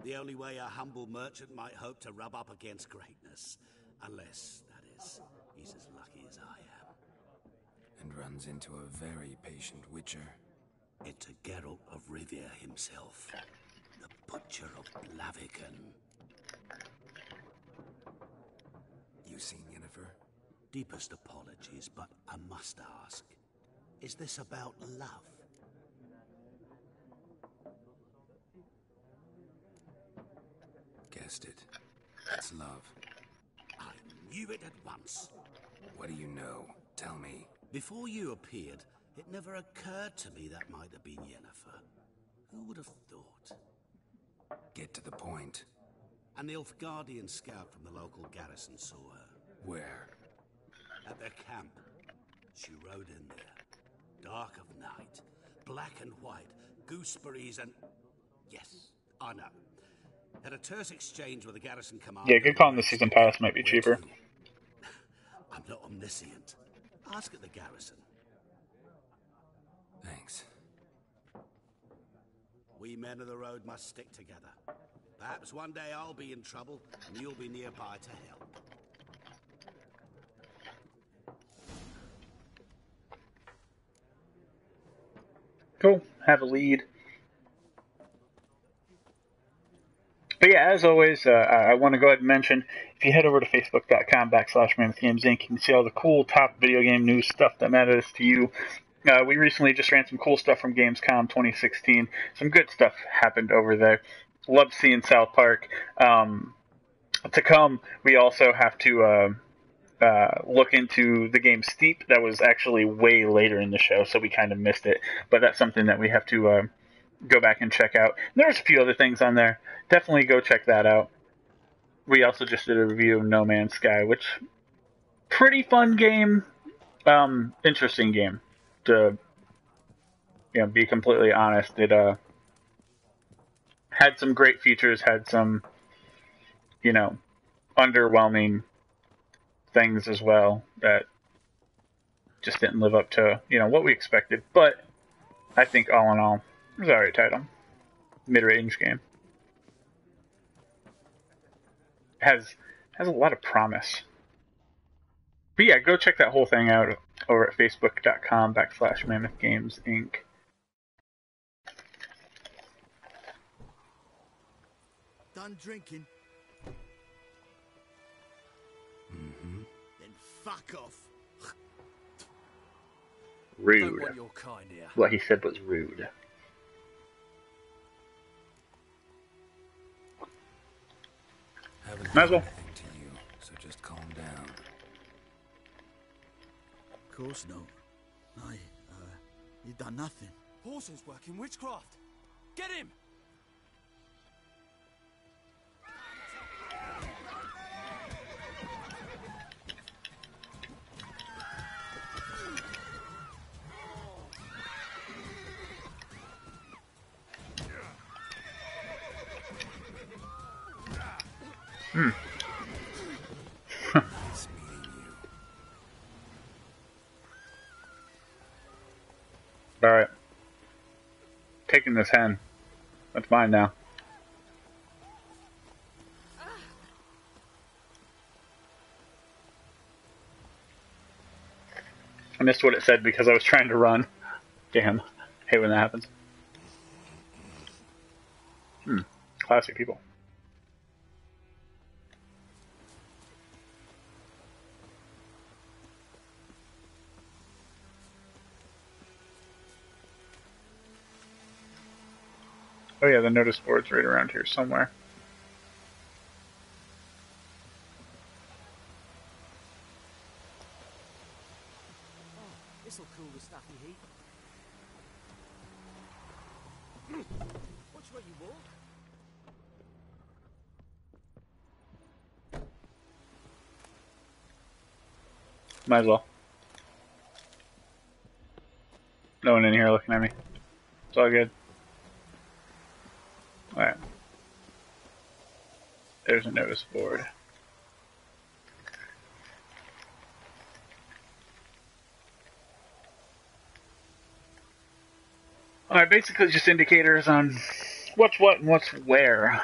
The only way a humble merchant might hope to rub up against greatness. Unless, that is, he's as lucky as I am. And runs into a very patient witcher. It's a Geralt of Rivia himself. The Butcher of Blaviken. You seen Yennefer? Deepest apologies, but I must ask. Is this about love? Guessed it. It's love. I knew it at once. What do you know? Tell me. Before you appeared, it never occurred to me that might have been Yennefer. Who would have thought? Get to the point. An Nilfgaardian scout from the local garrison saw her. Where? At their camp. She rode in there. Dark of night. Black and white. Gooseberries and... Yes, I know. Had a terse exchange with the garrison commander. Yeah, good call on the season pass might be cheaper. I'm not omniscient. Ask at the garrison. Thanks. We men of the road must stick together. Perhaps one day I'll be in trouble and you'll be nearby to help. Cool. Have a lead. But yeah, as always, uh, I, I want to go ahead and mention if you head over to facebook.com backslash Mammoth Games Inc., you can see all the cool top video game news stuff that matters to you. Uh, we recently just ran some cool stuff from Gamescom 2016. Some good stuff happened over there. Love seeing South Park. Um, to come, we also have to uh, uh, look into the game Steep. That was actually way later in the show, so we kind of missed it. But that's something that we have to uh, go back and check out. There's a few other things on there. Definitely go check that out. We also just did a review of No Man's Sky, which pretty fun game, um, interesting game. To you know, be completely honest, it uh had some great features, had some you know underwhelming things as well that just didn't live up to you know what we expected. But I think all in all, it was alright title, mid range game. Has has a lot of promise. But yeah, go check that whole thing out over at facebook.com backslash mammoth games inc. Done drinking? Mm-hmm. Then fuck off. Rude. Don't want your kind here. What he said was rude. Haven't Might as well. done anything to you, so just calm down. Of course no. I, uh, you done nothing. Paulson's working witchcraft. Get him! Taking this hen. That's mine now. I missed what it said because I was trying to run. Damn. Hate when that happens. Hmm. Classic people. Oh yeah, the notice board's right around here somewhere. Oh, this'll cool the stuffy heat. Hmm. Watch where you walk. Might as well. No one in here looking at me. It's all good. Alright. There's a notice board. Alright, basically just indicators on what's what and what's where.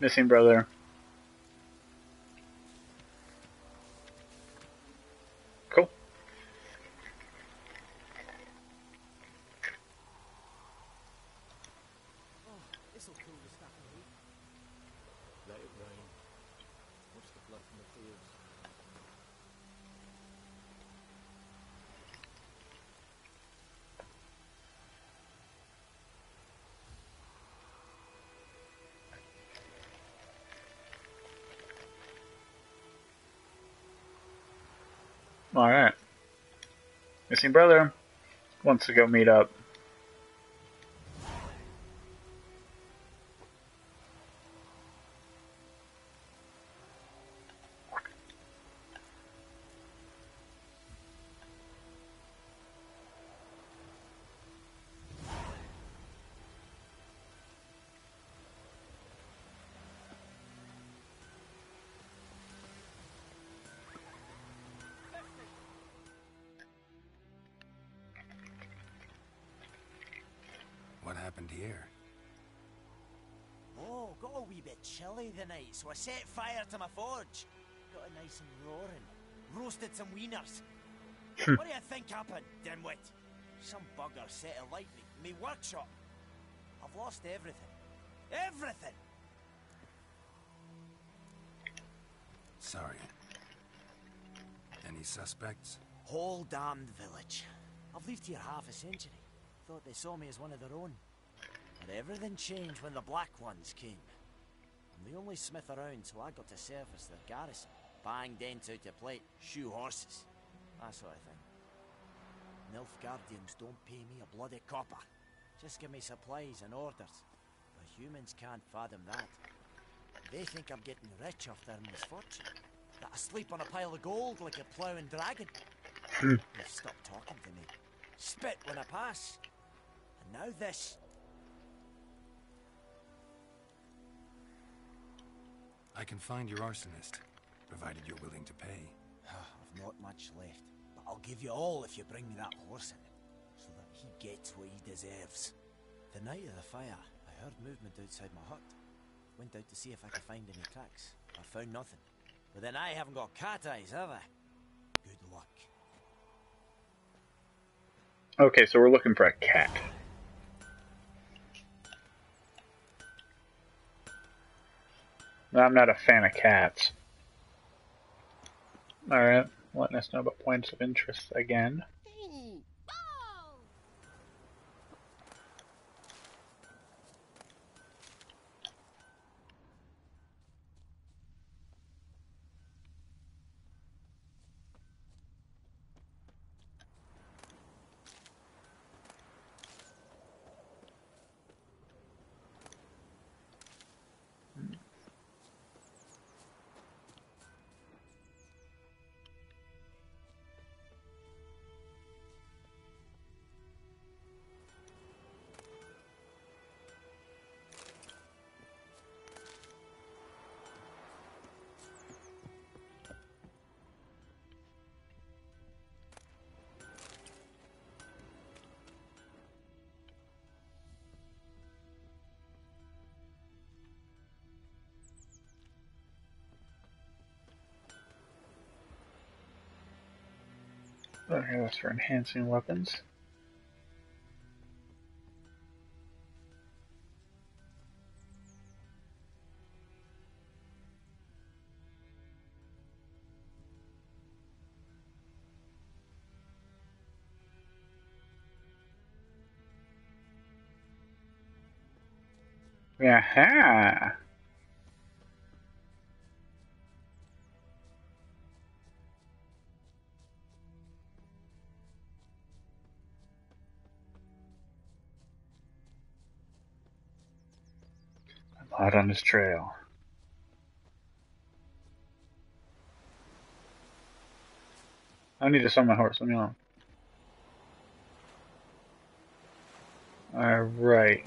Missing brother. Cool. Oh, this'll cool the stuffy heat. Let it rain. Watch the blood from the fields. Alright. Missing brother wants to go meet up. Chilly the night, so I set fire to my forge. Got it nice and roaring. Roasted some wieners. Hmm. what do you think happened, dimwit? Some bugger set alight me, me workshop. I've lost everything. Everything! Sorry. Any suspects? Whole damned village. I've lived here half a century. Thought they saw me as one of their own. But everything changed when the Black Ones came. I'm the only smith around, so I got to serve as their garrison. Bang dents out your plate, shoe horses. That sort of thing. Nilfgaardians don't pay me a bloody copper. Just give me supplies and orders. The humans can't fathom that. They think I'm getting rich off their misfortune. That I sleep on a pile of gold like a ploughing dragon. Hmm. they stop talking to me. Spit when I pass. And now this. I can find your arsonist, provided you're willing to pay. I've not much left, but I'll give you all if you bring me that horse in, so that he gets what he deserves. The night of the fire, I heard movement outside my hut. Went out to see if I could find any tracks. I found nothing. But then I haven't got cat eyes, have I? Good luck. Okay, so we're looking for a cat. I'm not a fan of cats. Alright, letting us know about points of interest again. That's for enhancing weapons. Aha! Hot on his trail. I need to sell my horse. Let me alone. Alright.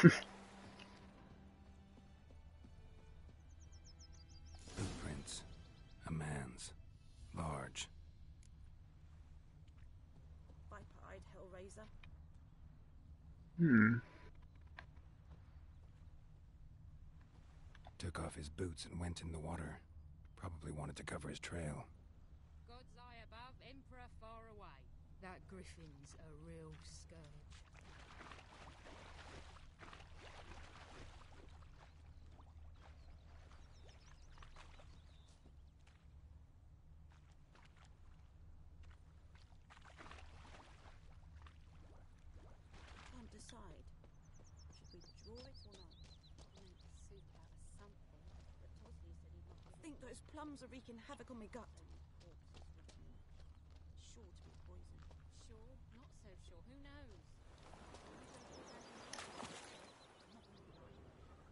Footprints, A man's. Large. Viper-eyed Hellraiser. Hmm. Took off his boots and went in the water. Probably wanted to cover his trail. God's eye above, Emperor far away. That Griffin's a real those plums are wreaking havoc on my gut. Sure to be poison. Sure, not so sure. Who knows? I'd rather be ill than disturb a ghost.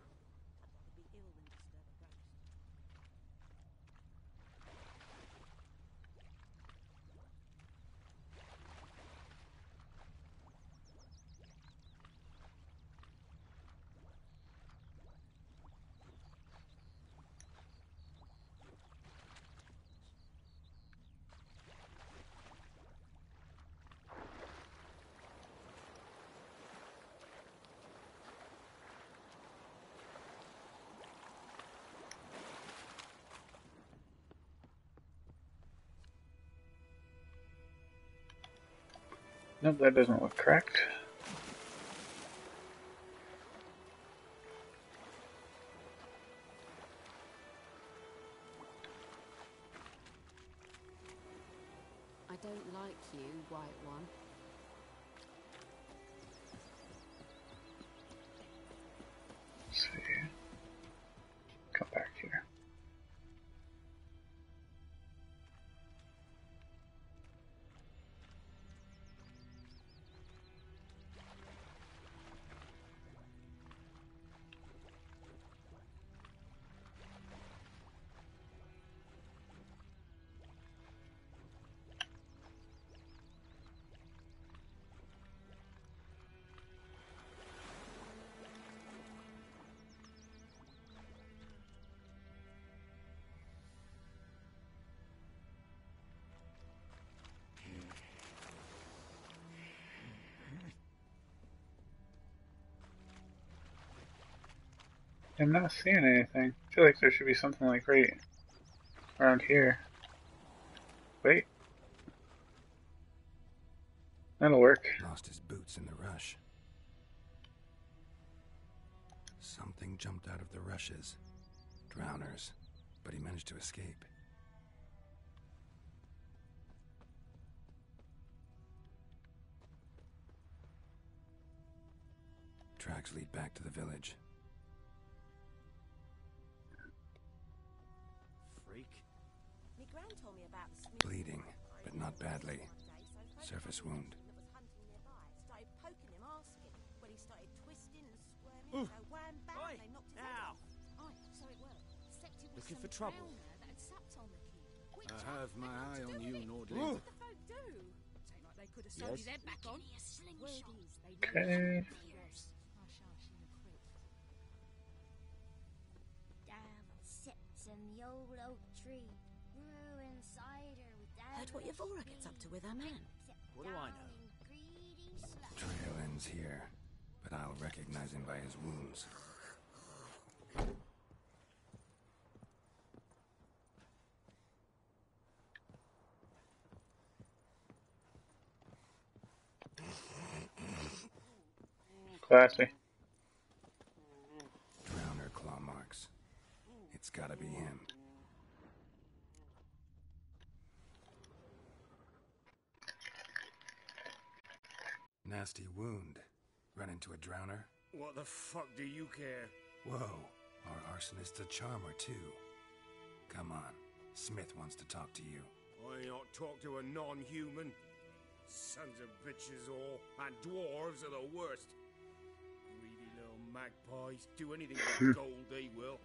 Nope, that doesn't look correct. I'm not seeing anything. I feel like there should be something like right around here. Wait. That'll work. Lost his boots in the rush. Something jumped out of the rushes. Drowners. But he managed to escape. Tracks lead back to the village. Freak. Me gran told me about the Bleeding, but not badly. Surface wound. that was hunting nearby. Started poking him, asking. When he started twisting and squirming, so wham bam, Oi, they knocked his now. head off. Aye, so it worked. Except it was Looking for trouble? that had supped on the kid. Which I have my eye on you, Nordling. What did the folk do? Say like they could have sewed Yes? his head back on. Word they Okay. Hush, hush in the crypt. Down sits in the old oak tree, brewing cider with Heard what Yavora gets up to with her man. What do I know? Trail ends here, but I'll recognize him by his wounds. Classy. Drowner claw marks. It's gotta be him. Nasty wound. Run into a drowner? What the fuck do you care? Whoa, our arsonist's a charmer too. Come on, Smith wants to talk to you. I not talk to a non-human. Sons of bitches all, and dwarves are the worst. Greedy little magpies do anything for gold, they will.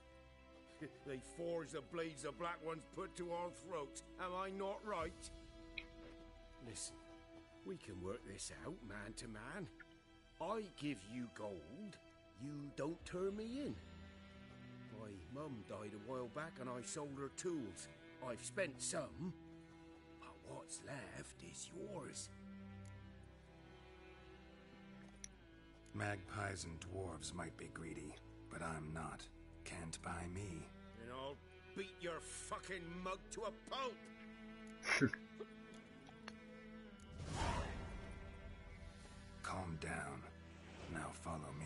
they forge the blades the black ones put to our throats. Am I not right? Listen, we can work this out man to man. I give you gold, you don't turn me in. My mum died a while back and I sold her tools. I've spent some, but what's left is yours. Magpies and dwarves might be greedy, but I'm not. Can't buy me. And I'll beat your fucking mug to a pulp. Calm down. Now follow me.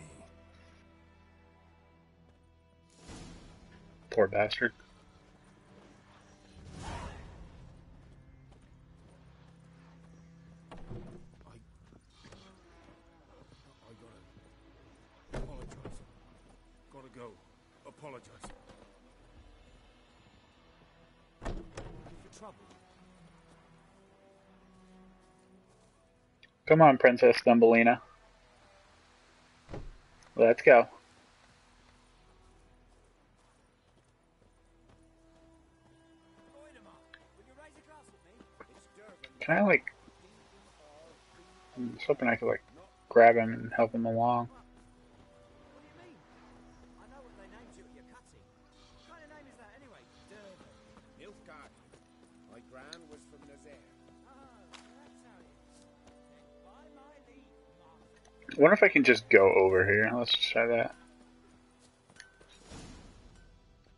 Poor bastard. Come on, Princess Thumbelina. Let's go. Can I like? I'm hoping I could like grab him and help him along. I wonder if I can just go over here. Let's just try that.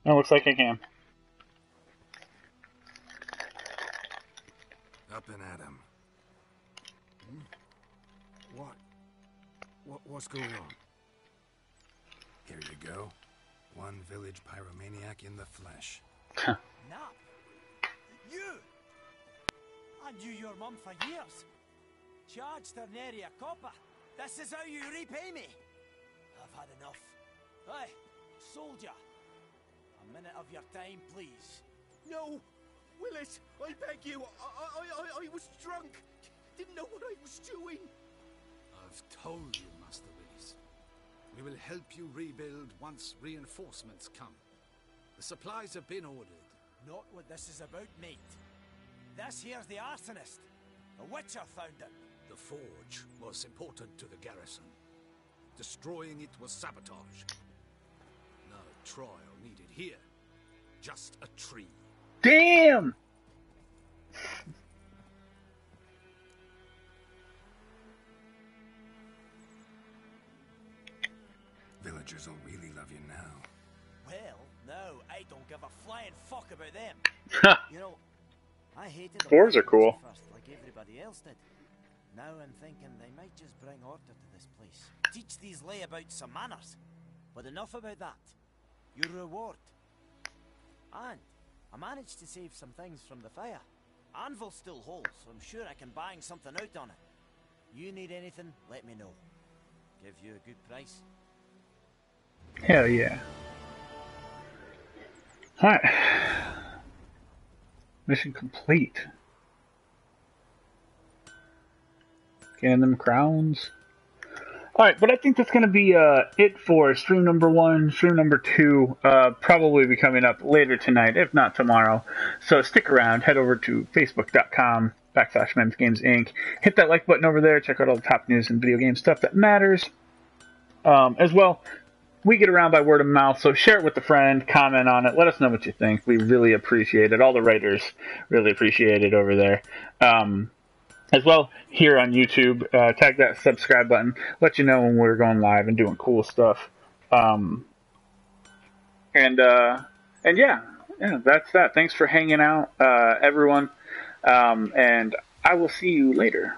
It looks like I can. Up and at 'em. Hmm? What? What? What's going on? Here you go. One village pyromaniac in the flesh. Nap! You! I knew your mum for years. Charged her nary a copper. This is how you repay me. I've had enough. Hey, soldier. A minute of your time, please. No! Willis, I beg you. I, I, I, I was drunk. Didn't know what I was doing. I've told you, Master Willis. We will help you rebuild once reinforcements come. The supplies have been ordered. Not what this is about, mate. This here's the arsonist. The Witcher found him. The forge was important to the garrison. Destroying it was sabotage. No trial needed here. Just a tree. Damn! Villagers will really love you now. Well, no, I don't give a flying fuck about them. you know, I hated the Dwarves are cool. first, like everybody else did. Now I'm thinking they might just bring order to this place. Teach these layabouts some manners. But enough about that. Your reward. And I managed to save some things from the fire. Anvil still holds, so I'm sure I can bang something out on it. You need anything, let me know. Give you a good price. Hell yeah. Alright. Mission complete. Getting them crowns. Alright, but I think that's going to be uh, it for stream number one. Stream number two uh, probably be coming up later tonight, if not tomorrow. So stick around. Head over to facebook.com backslash Mammoth Games Inc. Hit that like button over there. Check out all the top news and video game stuff that matters. Um, as well, we get around by word of mouth, so share it with a friend, comment on it, let us know what you think. We really appreciate it. All the writers really appreciate it over there. Um, as well, here on YouTube, uh, tag that subscribe button, let you know when we're going live and doing cool stuff. Um, and uh, and yeah, yeah, that's that. Thanks for hanging out, uh, everyone. Um, and I will see you later.